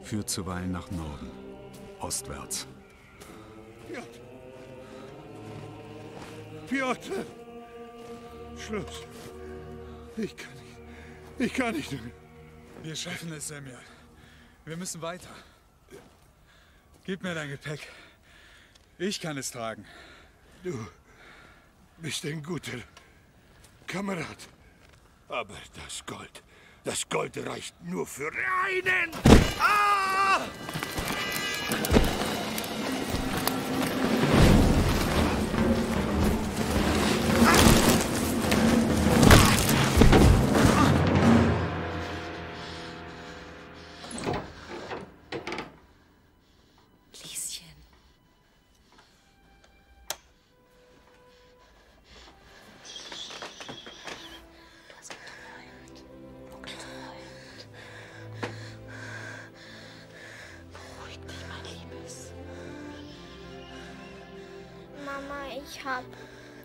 führt zuweilen nach Norden, ostwärts. Piotr! Piotr! Schluss. Ich kann nicht. Ich kann nicht. Wir schaffen es, Semyon. Wir müssen weiter. Gib mir dein Gepäck. Ich kann es tragen. Du bist ein guter Kamerad. Aber das Gold, das Gold reicht nur für einen. Ah!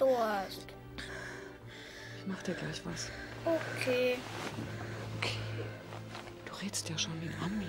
Durst. Ich mach dir gleich was. Okay. Du redst ja schon wie Mami.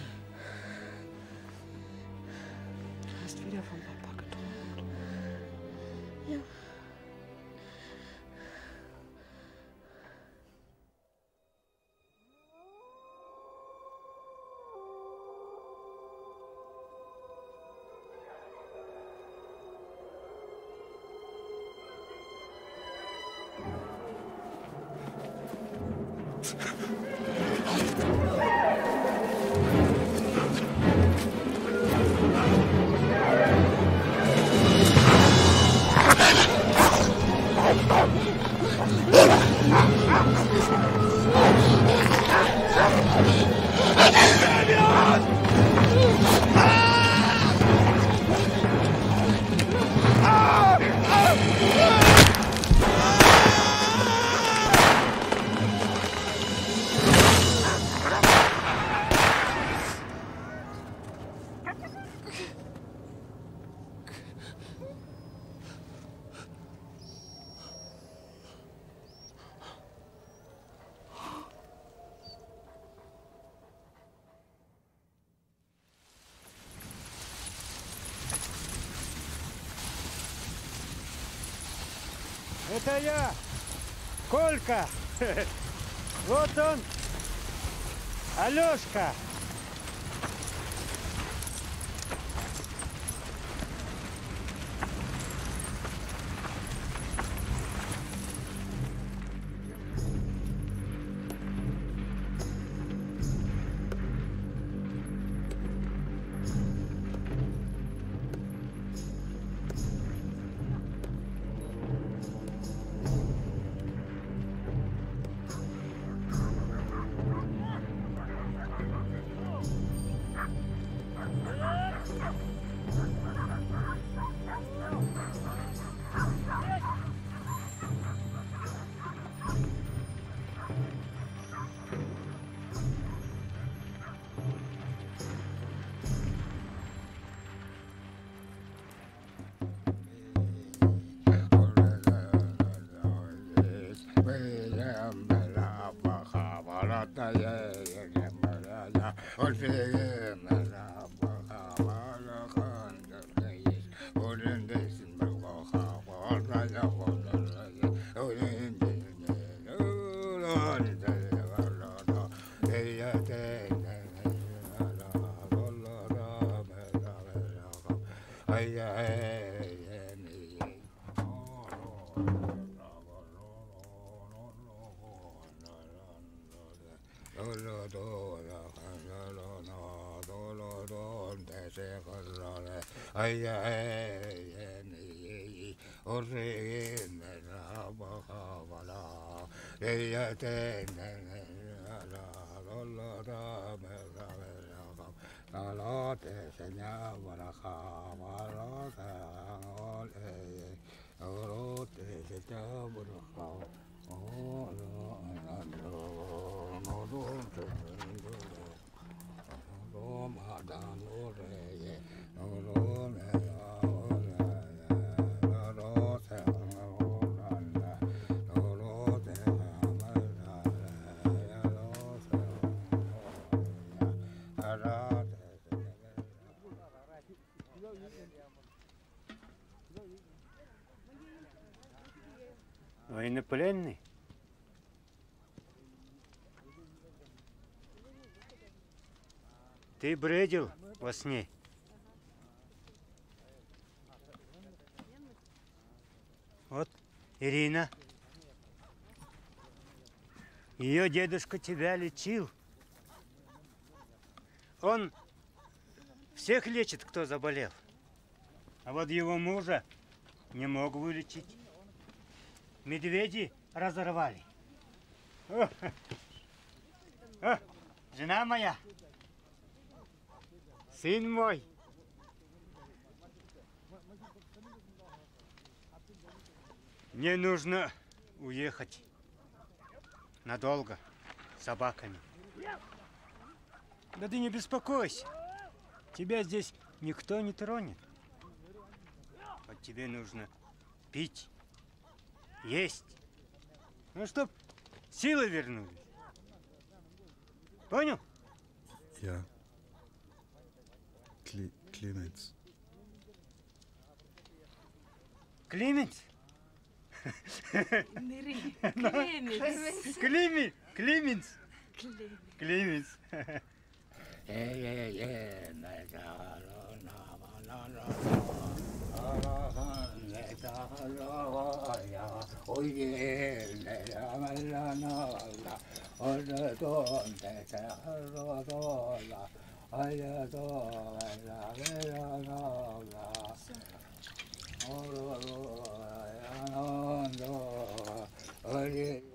Это я, Колька. Вот он, Алешка. ay ay orre merhaba havala leyleten Военнопленный? Ты бредил во сне? Вот Ирина. Ее дедушка тебя лечил. Он всех лечит, кто заболел. А вот его мужа не мог вылечить. Медведи разорвали. О, о, жена моя, сын мой. Мне нужно уехать надолго с собаками. Да ты не беспокойся. Тебя здесь никто не тронет. Вот тебе нужно пить, есть. Ну, чтоб силы вернулись. Понял? Я. Кли Клименс. Клименс? Клименс. Клименс. Клименс. Клименс. Клименс. 오예 내야말라나라 어느도 내자로도라 알려도 알라메라나라 어로로야나도 어리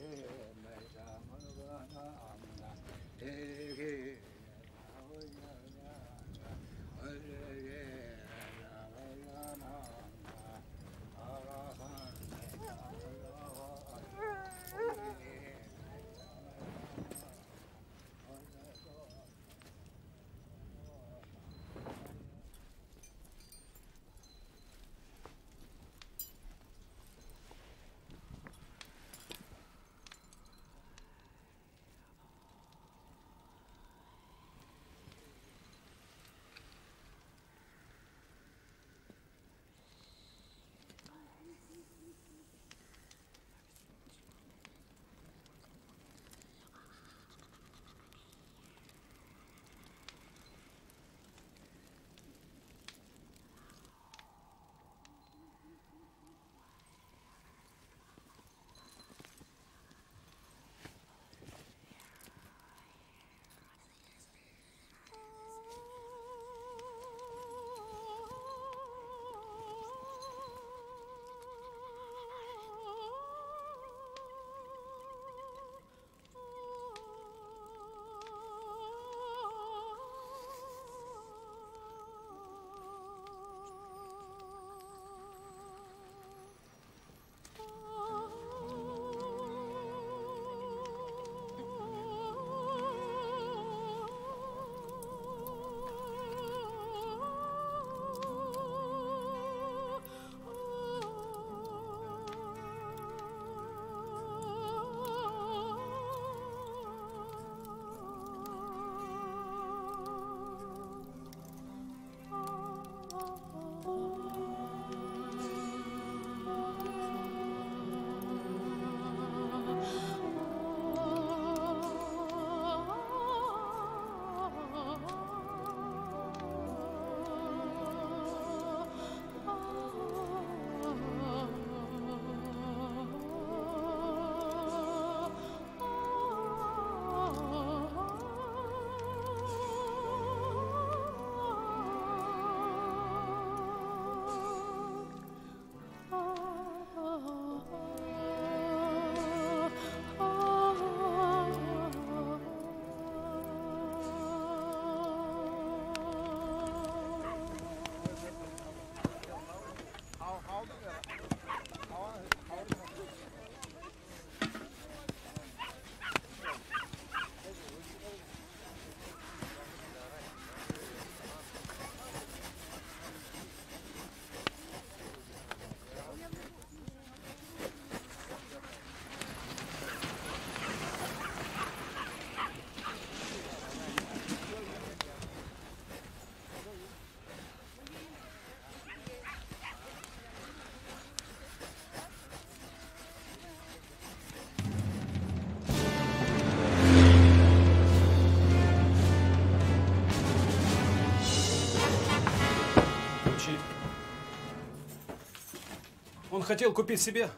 хотел купить себе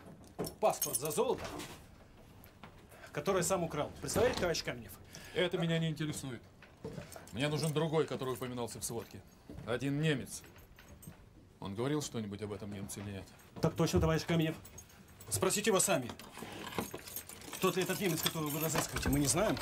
паспорт за золото, которое сам украл. Представляете, товарищ Каменев? Это меня не интересует. Мне нужен другой, который упоминался в сводке. Один немец. Он говорил что-нибудь об этом немце или нет? Так точно, товарищ Каменев. Спросите его сами. Тот ли этот немец, которого вы разыскиваете, мы не знаем.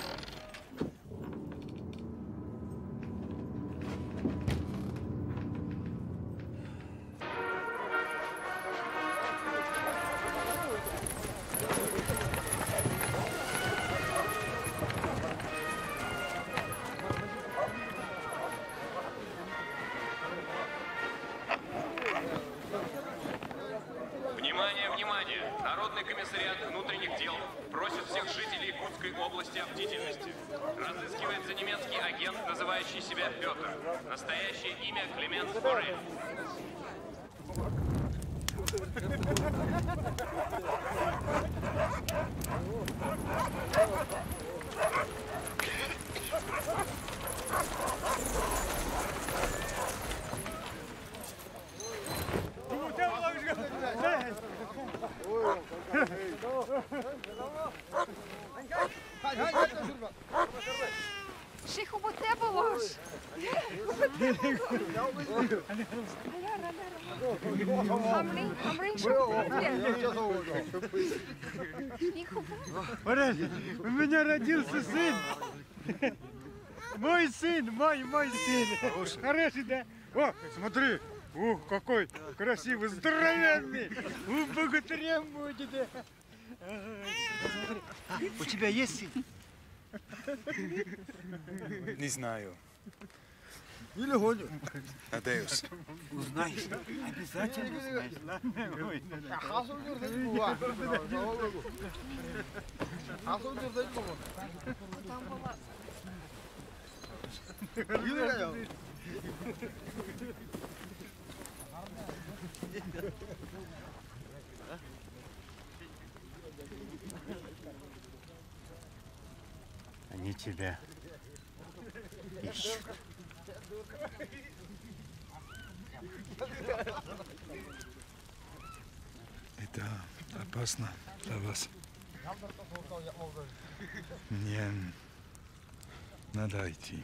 родился сын. Мой сын, мой, мой сын. Хороший, Хороший да? О, смотри, ух, какой красивый, здоровенный. У богатыря будет. да? У тебя есть сын? Не знаю. Или Годю. Надеюсь. Узнаешь? Обязательно узнаешь. Они тебя ищут. Это опасно для вас. Мне надо идти.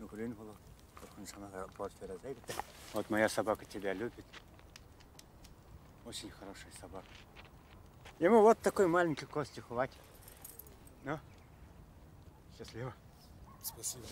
Нухрен было, как он сама Вот моя собака тебя любит. Очень хорошая собака. Ему вот такой маленький кости хватит. Ну, счастливо. Спасибо.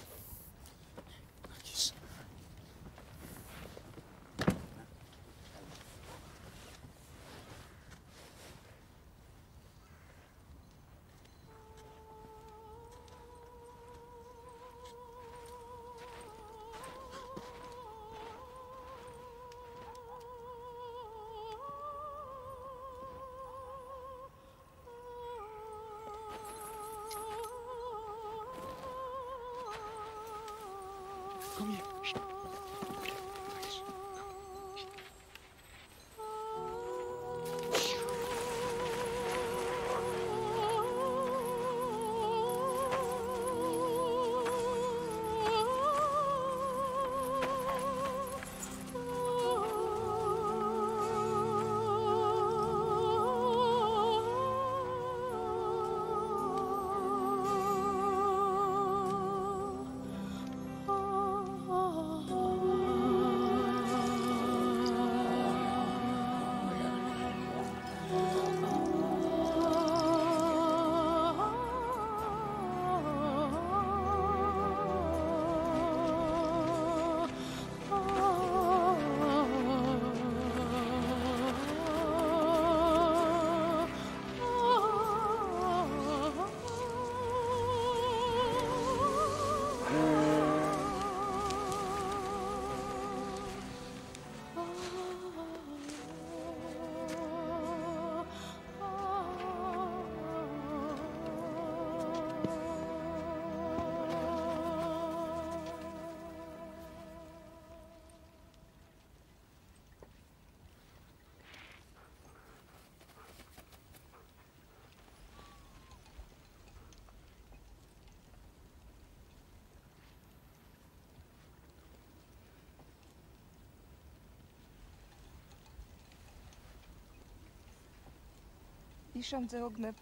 Ишам зөгнөв.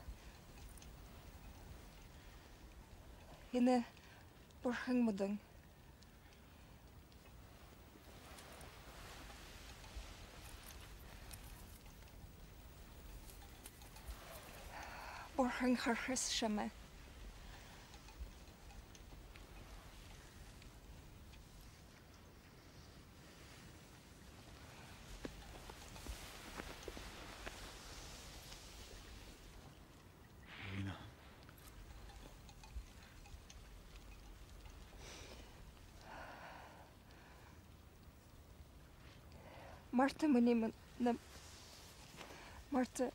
Энэ бурхан мөдөн. Бурхан хархас шамаа. Марта мені м- не... Марта...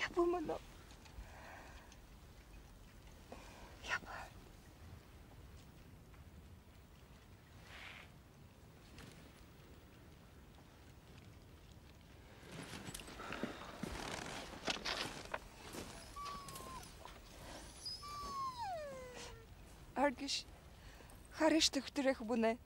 Я помину. Аргиш. Хариш төгтөрөх бүнэ.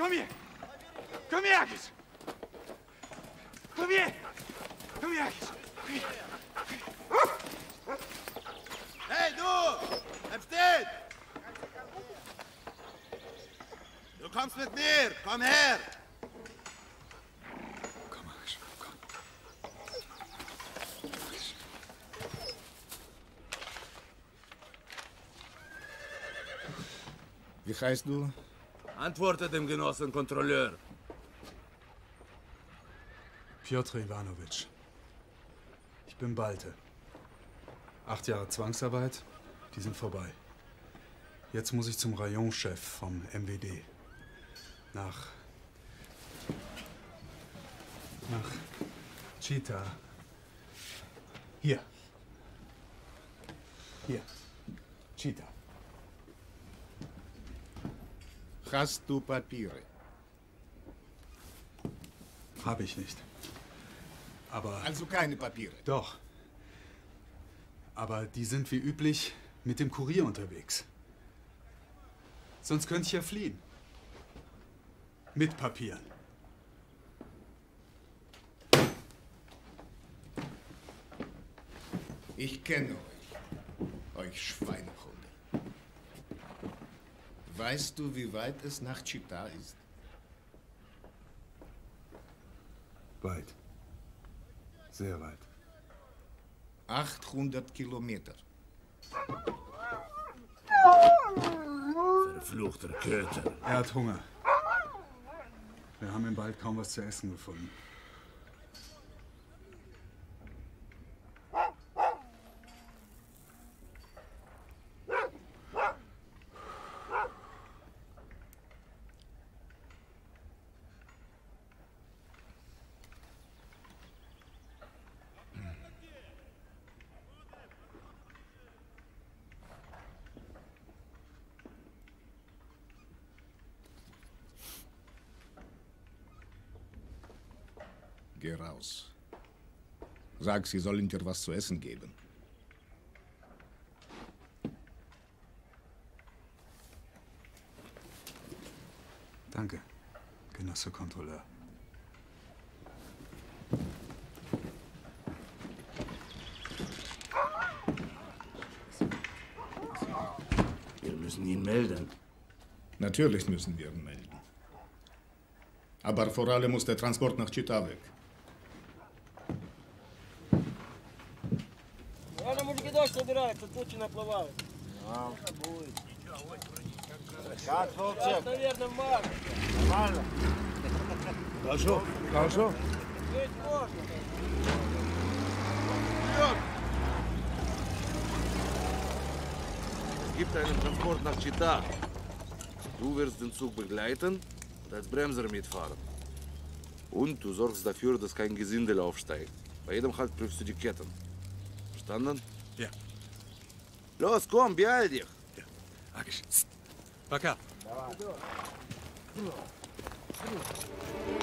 Agisch, komm hier! Komm her, Agisch! Komm her! Komm her, Agisch! Komm her. Hey, du! Bleib stehen! Du kommst mit mir! Komm her! Wie heißt du? Antworte dem Genossen Kontrolleur. Piotr Iwanowitsch. Ich bin Balte. Acht Jahre Zwangsarbeit, die sind vorbei. Jetzt muss ich zum Rayonchef vom MWD. Nach. Nach. Chita. Hier. Hier. Chita. Hast du Papiere? Habe ich nicht. Aber. Also keine Papiere. Doch. Aber die sind wie üblich mit dem Kurier unterwegs. Sonst könnte ich ja fliehen. Mit Papieren. Ich kenne euch, euch Schweinehunde. Weißt du, wie weit es nach Chita ist? Weit. Sehr weit. 800 Kilometer. Verfluchter Köter. Er hat Hunger. Wir haben im Wald kaum was zu essen gefunden. Geh raus. Sag, sie sollen dir was zu essen geben. Danke, Genosse Kontrolleur. Wir müssen ihn melden. Natürlich müssen wir ihn melden. Aber vor allem muss der Transport nach Chita weg. Как, Сейчас, наверное, в март. Нормально. Хорошо, хорошо. Жить можно. Es gibt einen Transport nach Chita. Du wirst den Zug begleiten und als Bremser mitfahren. Und du sorgst dafür, dass kein Gesindel aufsteigt. Bei jedem Halt prüfst du die Ketten. Verstanden? Ja. Los, komm, beeil dich. Пока. Становись!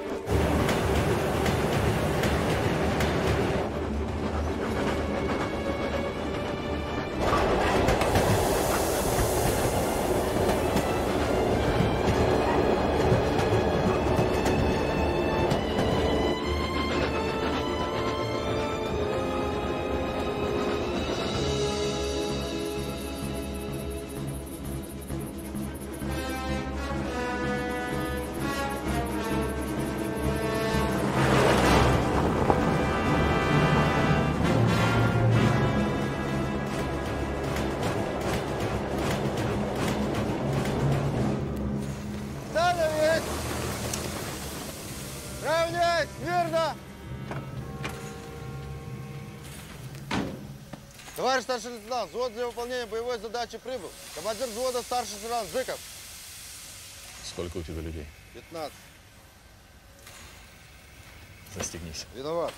Старший лейтенант, взвод для выполнения боевой задачи прибыл. Командир взвода старший сержант Зыков. Сколько у тебя людей? 15. Застегнись. Виноват.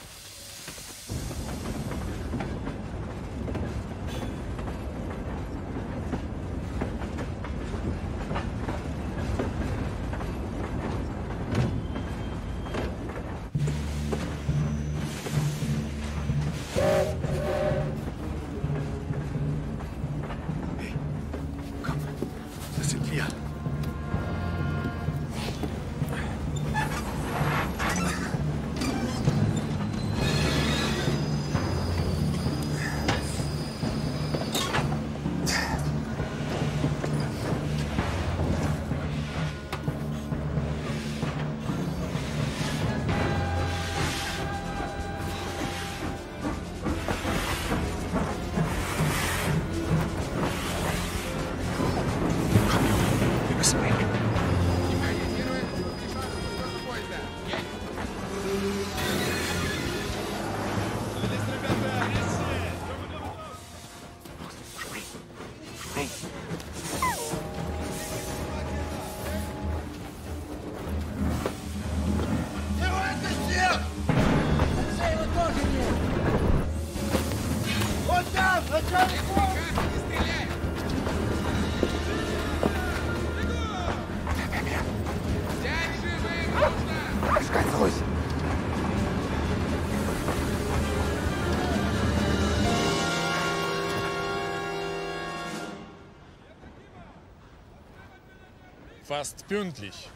Fast pünktlich,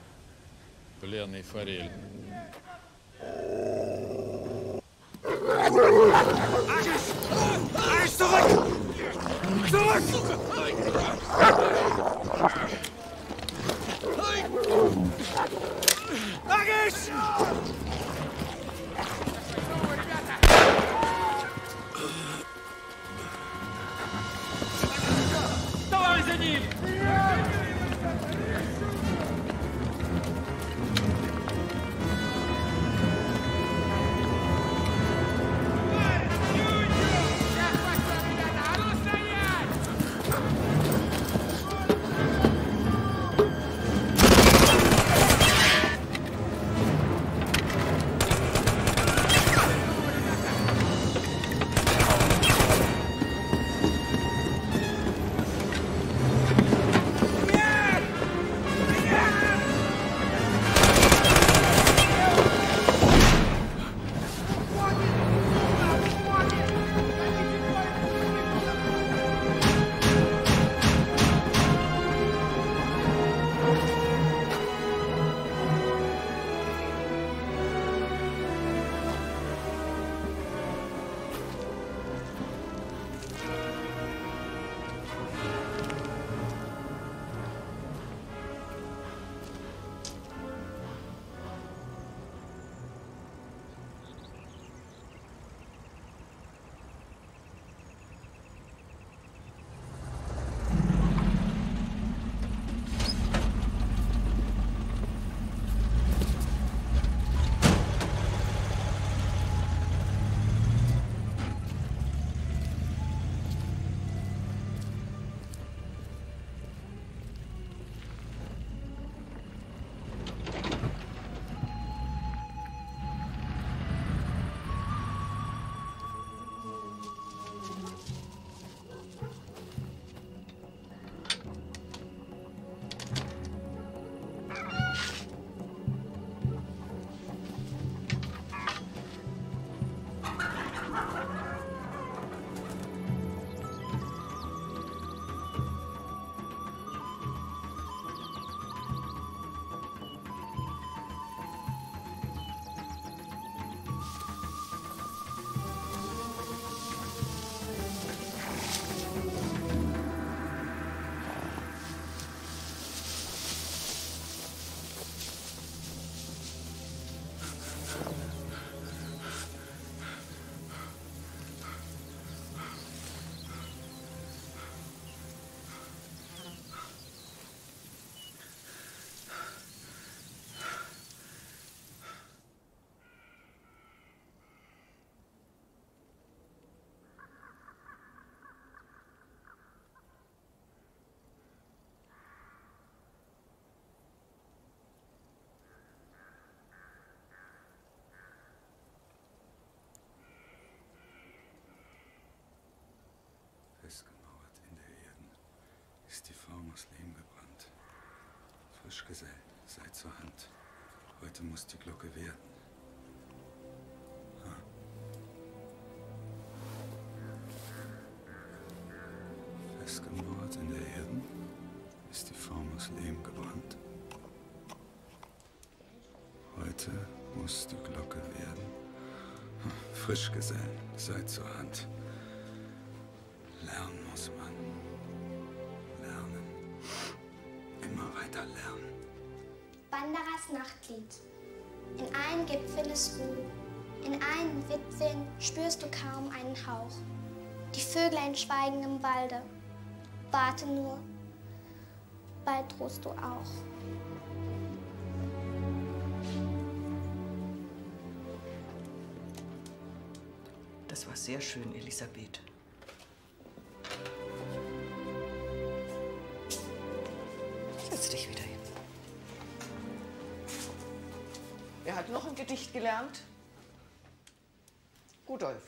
plenный Форель. Ist die Form aus Lehm gebrannt. Frischgesell, sei zur Hand. Heute muss die Glocke werden. Festgemauert in der Erden ist die Form aus Lehm gebrannt. Heute muss die Glocke werden. Ha, Frischgesell, sei zur Hand. Allen Gipfeln ist Ruhe. In allen Wipfeln spürst du kaum einen Hauch. Die Vöglein schweigen im Walde. Warte nur, bald ruhst du auch. Das war sehr schön, Elisabeth. hat noch ein Gedicht gelernt? Rudolf.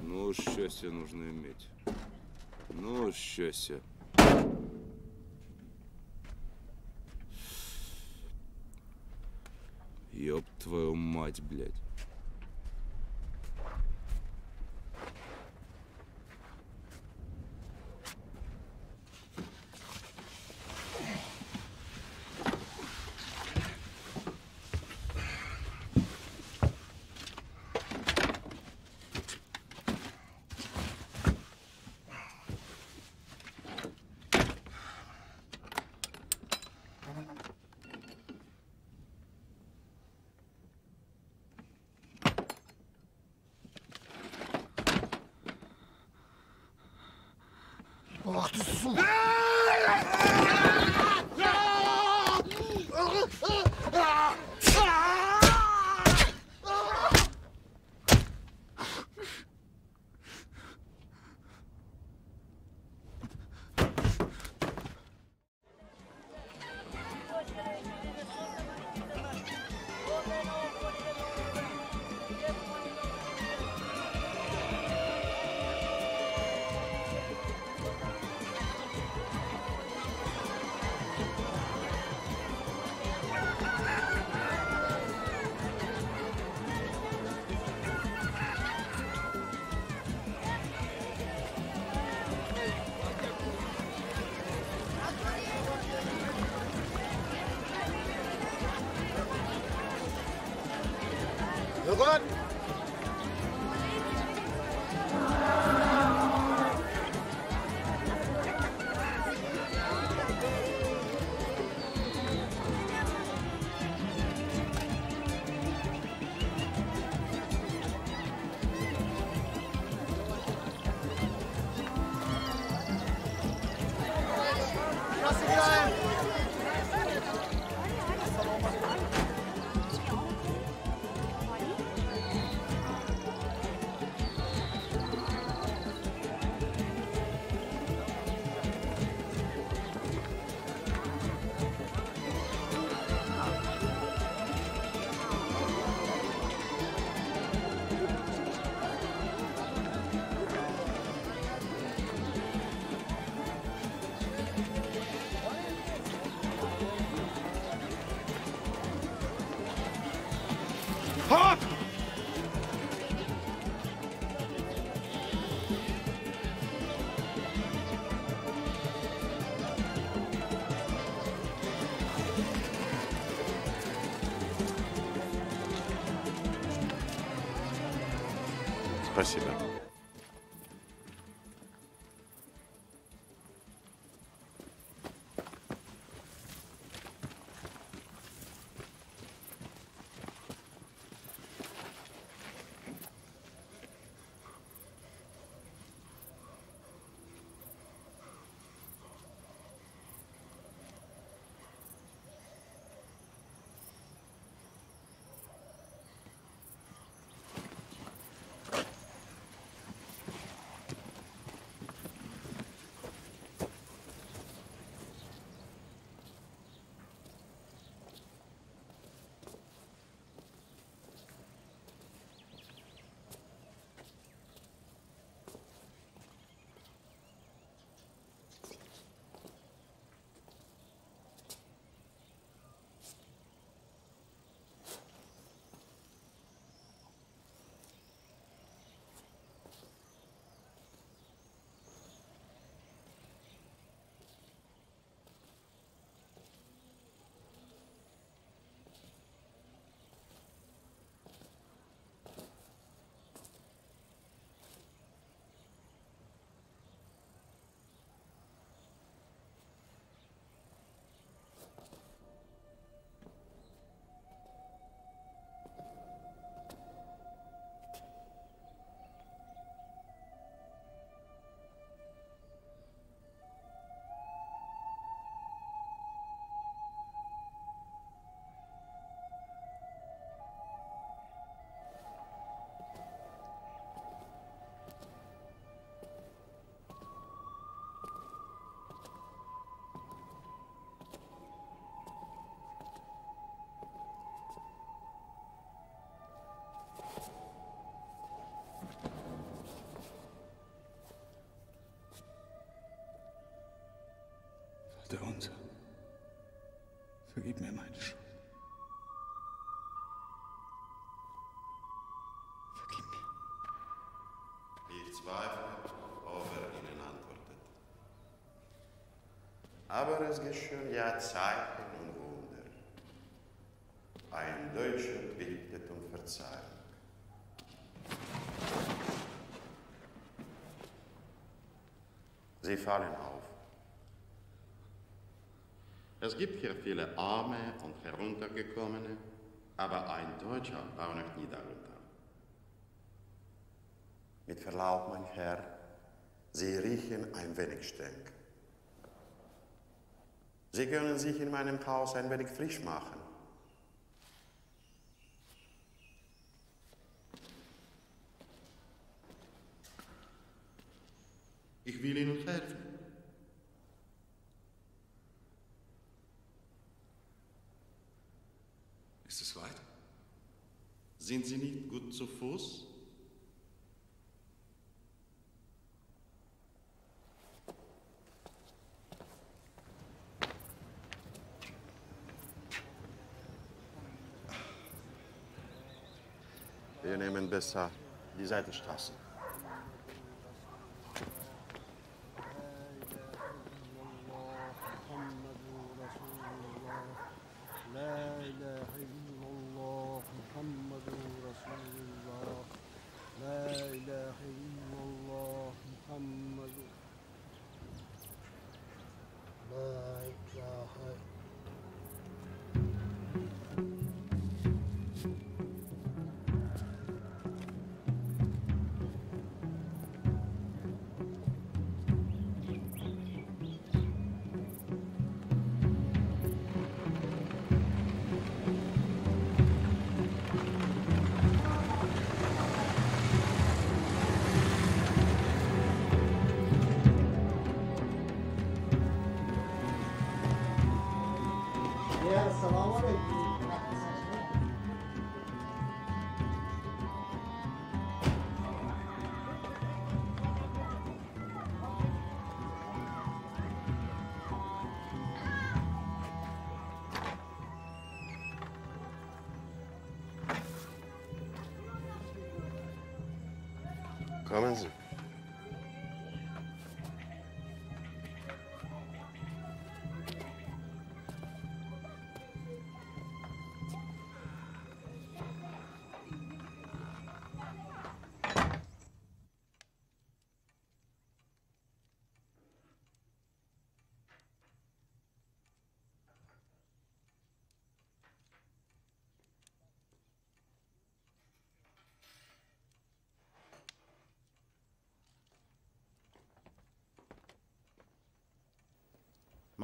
Ну, счастье нужно иметь. Ну, счастье. Ёб твою мать, блядь. Vater unser, vergib mir meine Schuld. Ich zweifle, ob er ihnen antwortet. Aber es geschehen ja Zeichen und Wunder. Ein Deutscher bittet um Verzeihung. Sie fallen auf. Es gibt hier viele Arme und Heruntergekommene, aber ein Deutscher war noch nie darunter. Mit Verlaub, mein Herr, Sie riechen ein wenig streng. Sie können sich in meinem Haus ein wenig frisch machen. Ich will Ihnen helfen. Ist es weit? Sind Sie Fuß? Wir nehmen besser die Seitenstraße.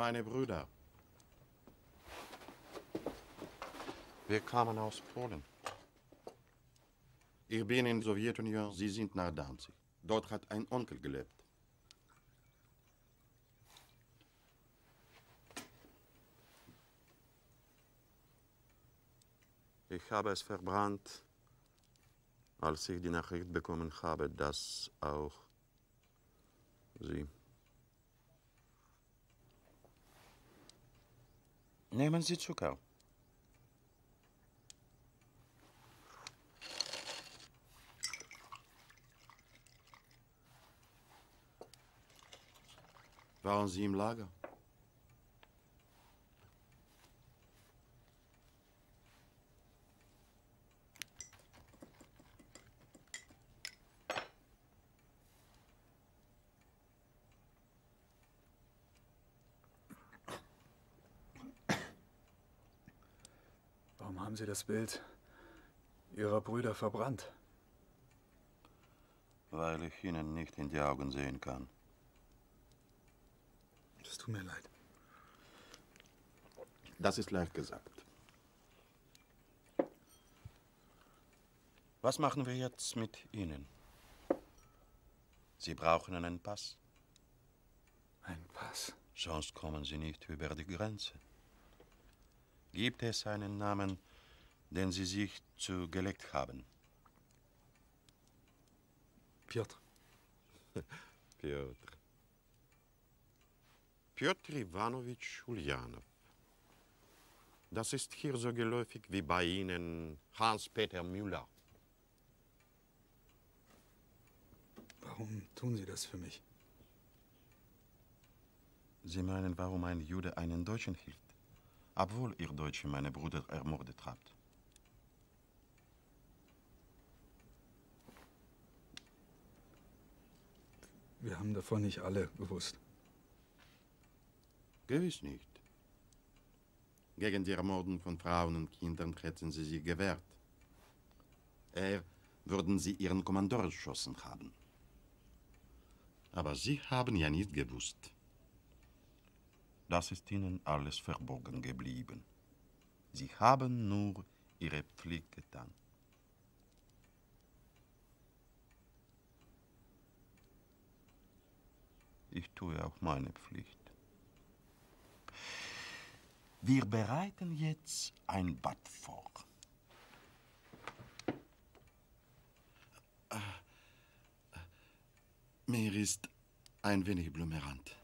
Meine Brüder. Wir kamen aus Polen. Ich bin in der Sowjetunion, Sie sind nach Danzig. Dort hat ein Onkel gelebt. Ich habe es verbrannt, als ich die Nachricht bekommen habe, dass auch Sie. Nehmen Sie Zucker. Waren Sie im Lager? Warum haben Sie das Bild Ihrer Brüder verbrannt? Weil ich Ihnen nicht in die Augen sehen kann. Es tut mir leid. Das ist leicht gesagt. Was machen wir jetzt mit Ihnen? Sie brauchen einen Pass. Ein Pass? Sonst kommen Sie nicht über die Grenze. Gibt es einen Namen, den Sie sich zugelegt haben? Piotr. Piotr. Piotr Iwanowitsch Uljanov. Das ist hier so geläufig wie bei Ihnen Hans-Peter Müller. Warum tun Sie das für mich? Sie meinen, warum ein Jude einen Deutschen hilft, obwohl ihr Deutsche meine Brüder ermordet habt. Wir haben davon nicht alle gewusst. Gewiss nicht. Gegen die Ermordung von Frauen und Kindern hätten sie sich gewehrt. Er würden sie ihren Kommandeur erschossen haben. Aber Sie haben ja nicht gewusst. Das ist Ihnen alles verborgen geblieben. Sie haben nur Ihre Pflicht getan. Ich tue auch meine Pflicht. Wir bereiten jetzt ein Bad vor. Mir ist ein wenig blumerant.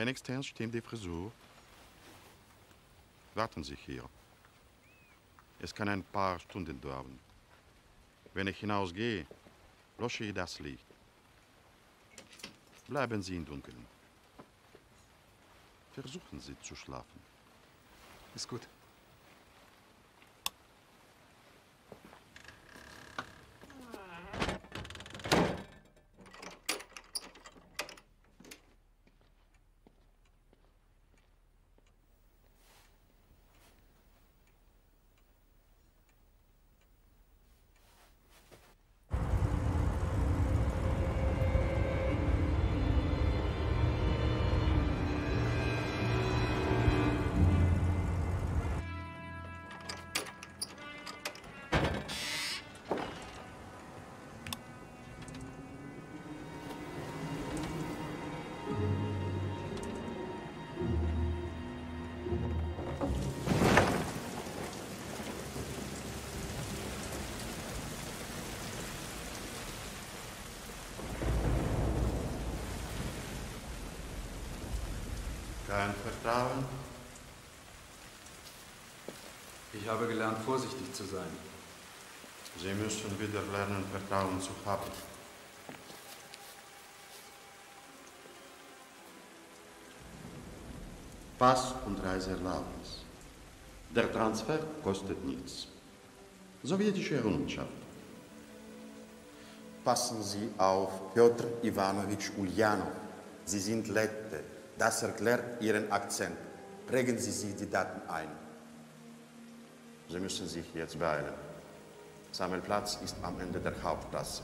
Wenigstens stimmt die Frisur. Warten Sie hier. Es kann ein paar Stunden dauern. Wenn ich hinausgehe, lösche ich das Licht. Bleiben Sie im Dunkeln. Versuchen Sie zu schlafen. Ist gut. Vertrauen? Ich habe gelernt, vorsichtig zu sein. Sie müssen wieder lernen, Vertrauen zu haben. Pass und Reiseerlaubnis. Der Transfer kostet nichts. Sowjetische Errungenschaft. Passen Sie auf Piotr Ivanovich Ulyanov. Sie sind Lette. Das erklärt Ihren Akzent. Prägen Sie sich die Daten ein. Sie müssen sich jetzt beeilen. Sammelplatz ist am Ende der Hauptstraße.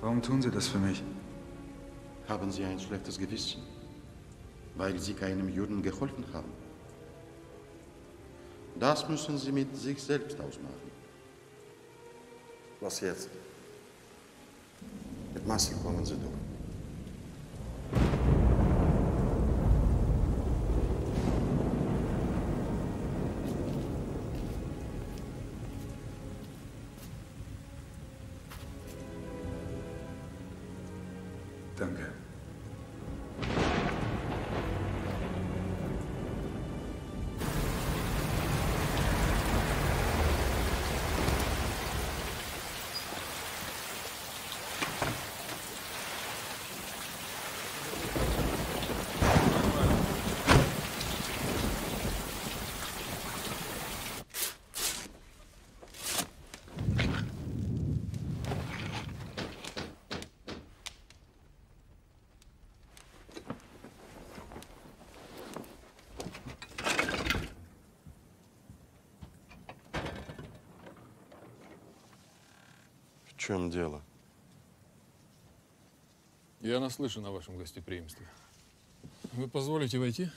Warum tun Sie das für mich? Haben Sie ein schlechtes Gewissen, weil Sie keinem Juden geholfen haben? Das müssen Sie mit sich selbst ausmachen. Was jetzt? Mit Marcel kommen Sie durch. Чем дело? Я наслышан о вашем гостеприимстве. Вы позволите войти?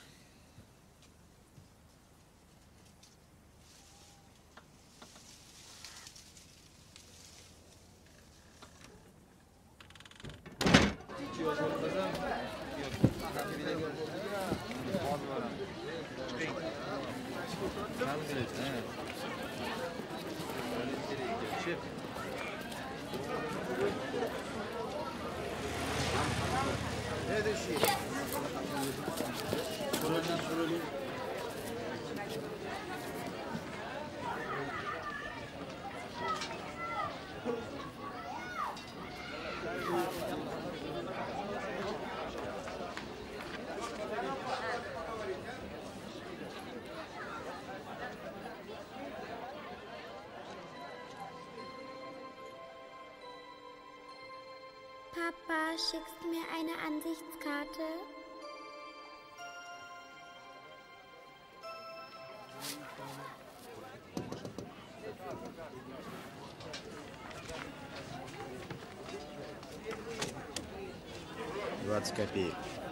20 копеек.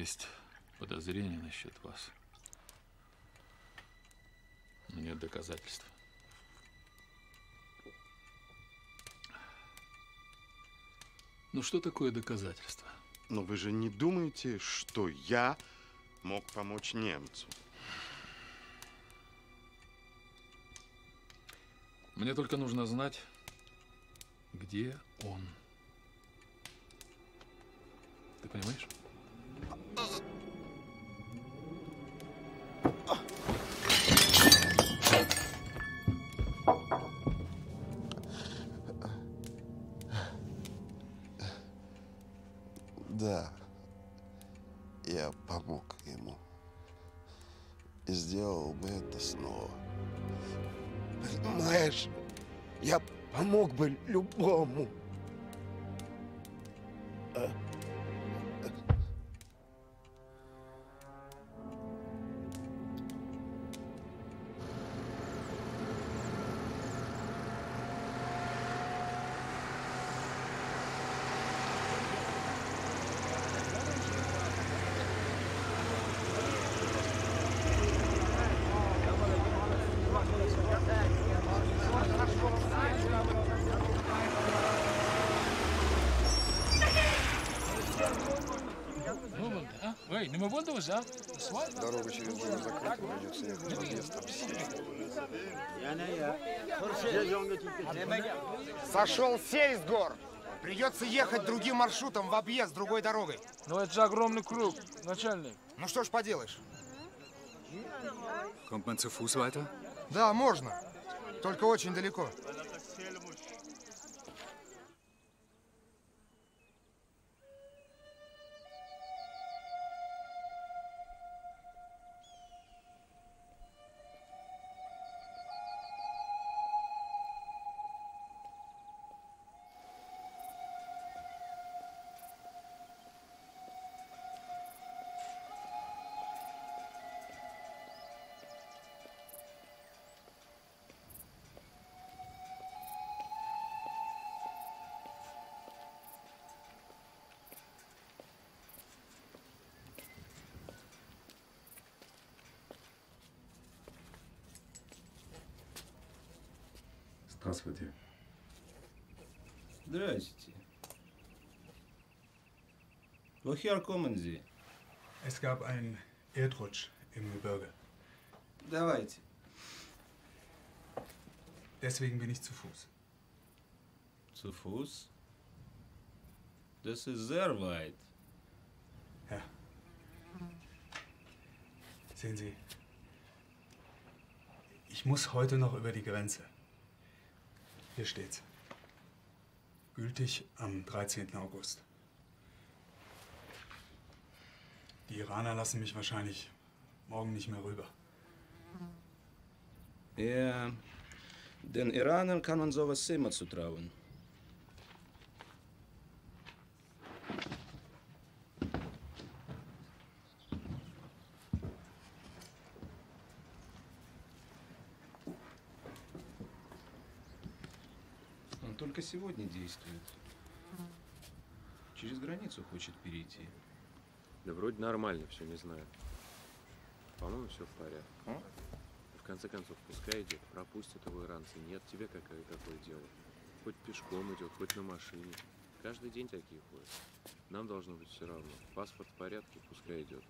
Есть подозрения насчет вас. Нет доказательств. Ну что такое доказательство? Но вы же не думаете, что я мог помочь немцу? Мне только нужно знать, где он. Ты понимаешь? Бы любому. Эй, не мы а? Свай? Дорога через горы закрыта, придется ехать по местам Сошел сей с гор. Придется ехать другим маршрутом в объезд другой дорогой. Ну это же огромный круг, начальник. Ну что ж поделаешь? Kommt man zu Fuß weiter? Да, можно. Только очень далеко. Здравствуйте. Здрасте. Woher kommen Sie? Es gab einen Erdrutsch im Gebirge. Давайте. Deswegen bin ich zu Fuß. Zu Fuß? Das ist sehr weit. Ja. Sehen Sie, ich muss heute noch über die Grenze. Hier steht's. Gültig am 13. August. Die Iraner lassen mich wahrscheinlich morgen nicht mehr rüber. Ja, den Iranern kann man sowas immer zutrauen. Сегодня действует. Через границу хочет перейти. Да вроде нормально все, не знаю. По-моему, все в порядке. В конце концов, пускай идет, пропустят его иранцы. Нет тебе какое какое дело. Хоть пешком идет, хоть на машине. Каждый день такие ходят. Нам должно быть все равно. Паспорт в порядке, пускай идет.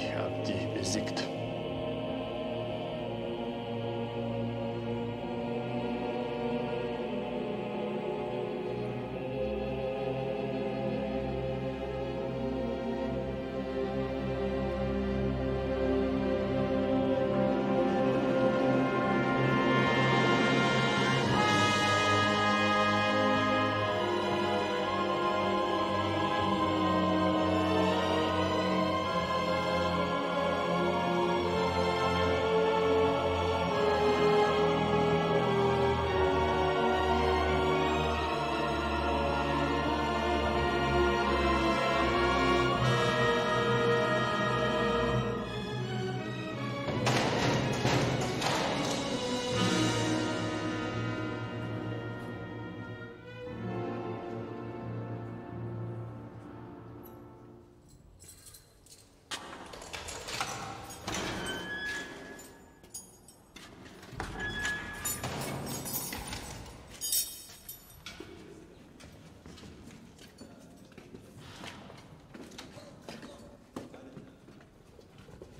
Ich hab dich besiegt.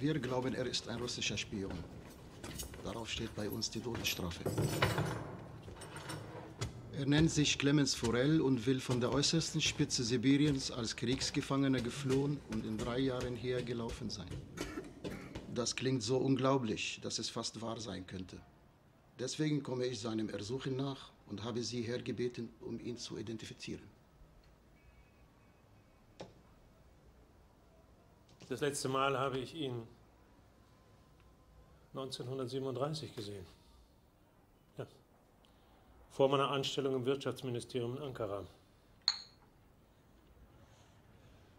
Wir glauben, er ist ein russischer Spion. Darauf steht bei uns die Todesstrafe. Er nennt sich Clemens Forel und will von der äußersten Spitze Sibiriens als Kriegsgefangener geflohen und in drei Jahren hergelaufen sein. Das klingt so unglaublich, dass es fast wahr sein könnte. Deswegen komme ich seinem Ersuchen nach und habe Sie hergebeten, um ihn zu identifizieren. Das letzte Mal habe ich ihn 1937 gesehen. Ja. Vor meiner Anstellung im Wirtschaftsministerium in Ankara.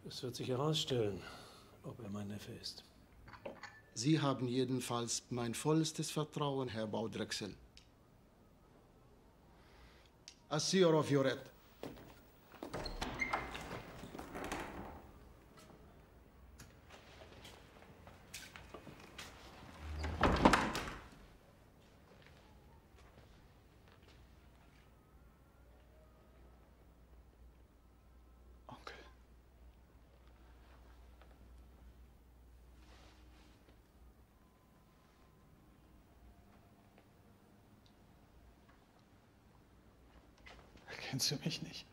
Es wird sich herausstellen, ob er mein Neffe ist. Sie haben jedenfalls mein vollstes Vertrauen, Herr Baudrechsel. A seer of your head. Kennst du mich nicht?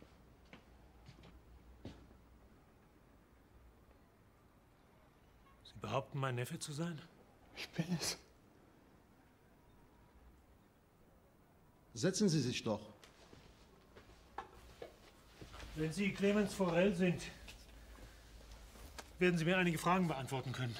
Sie behaupten, mein Neffe zu sein? Ich bin es. Setzen Sie sich doch. Wenn Sie Clemens Forell sind, werden Sie mir einige Fragen beantworten können.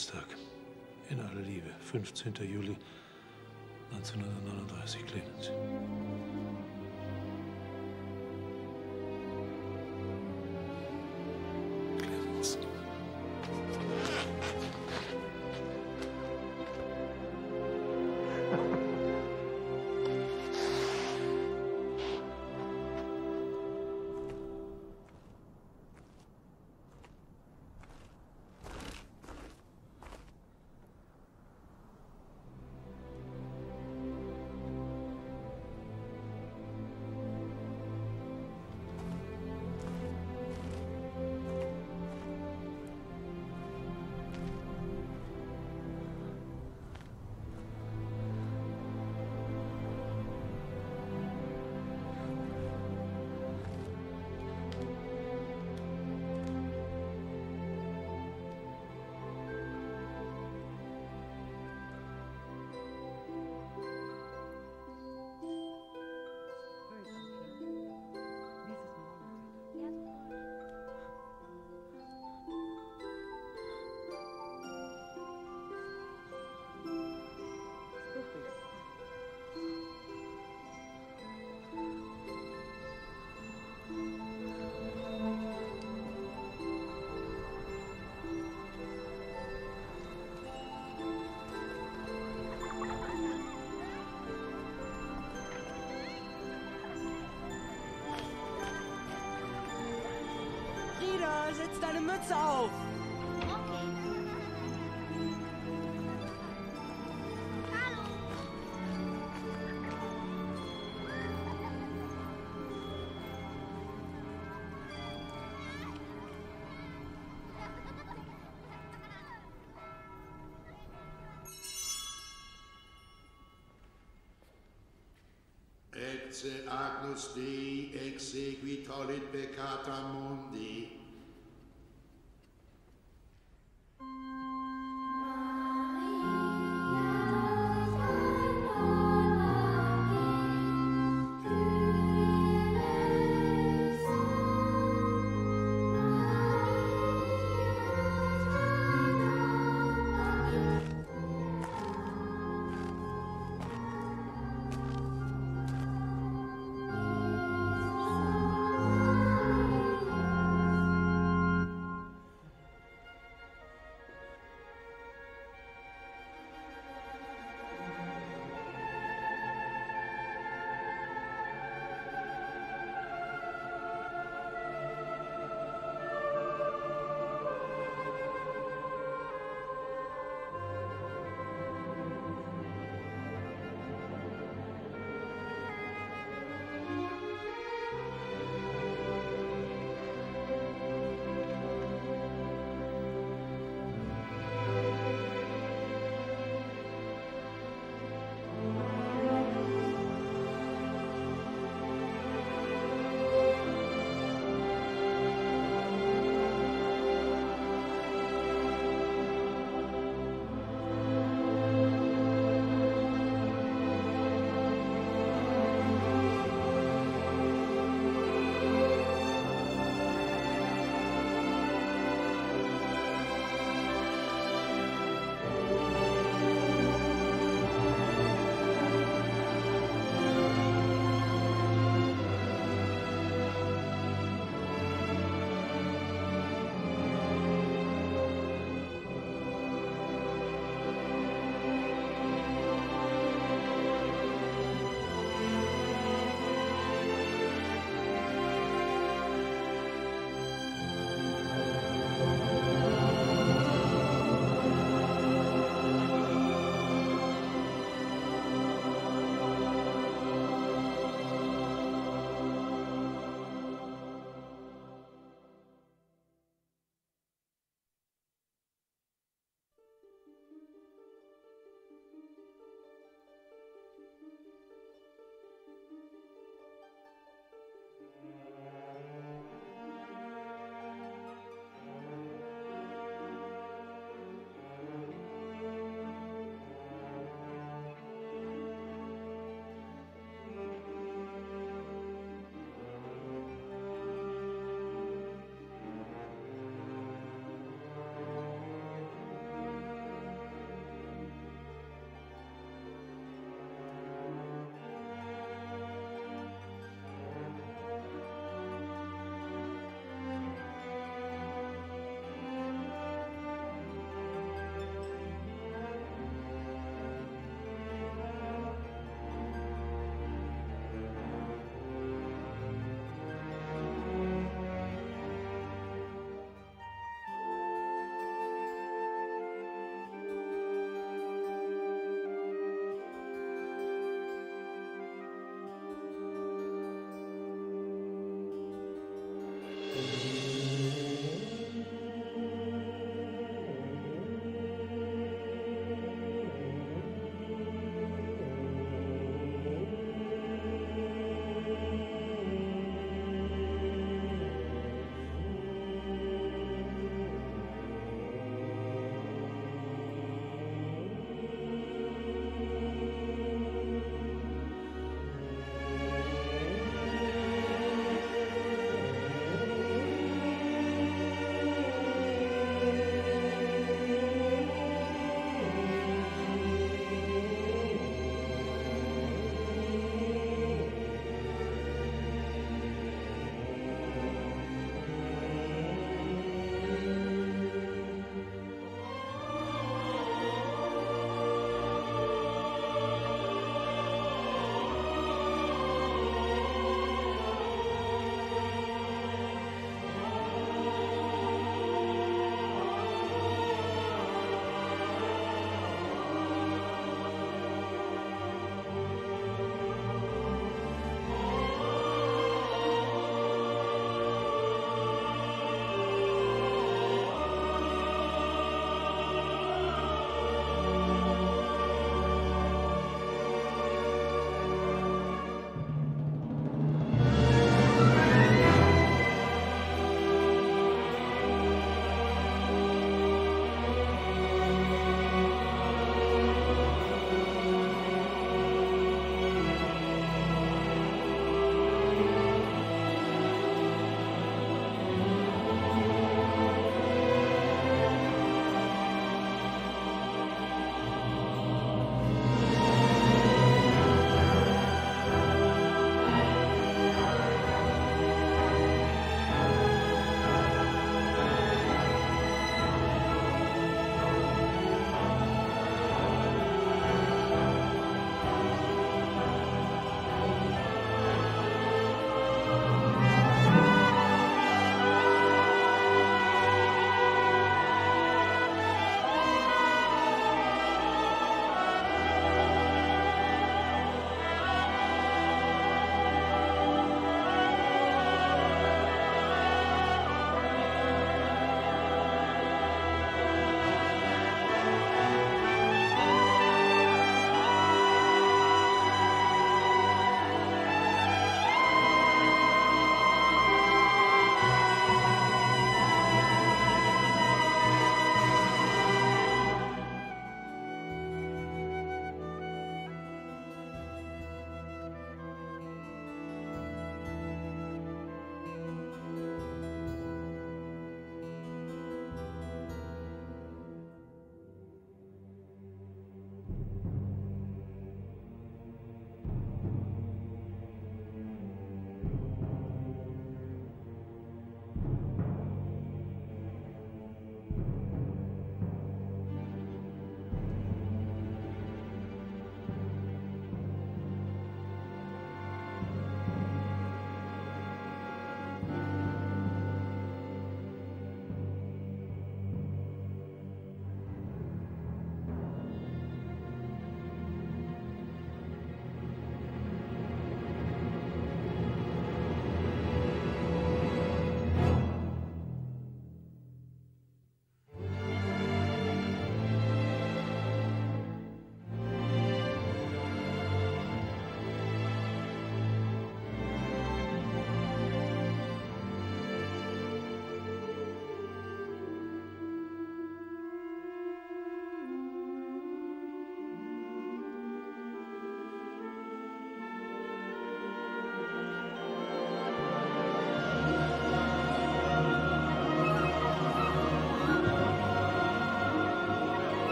Geburtstag. In aller Liebe. 15. Juli 1939, Clemens. Mütze auf! Agnus Dei exequitorit peccata mundi,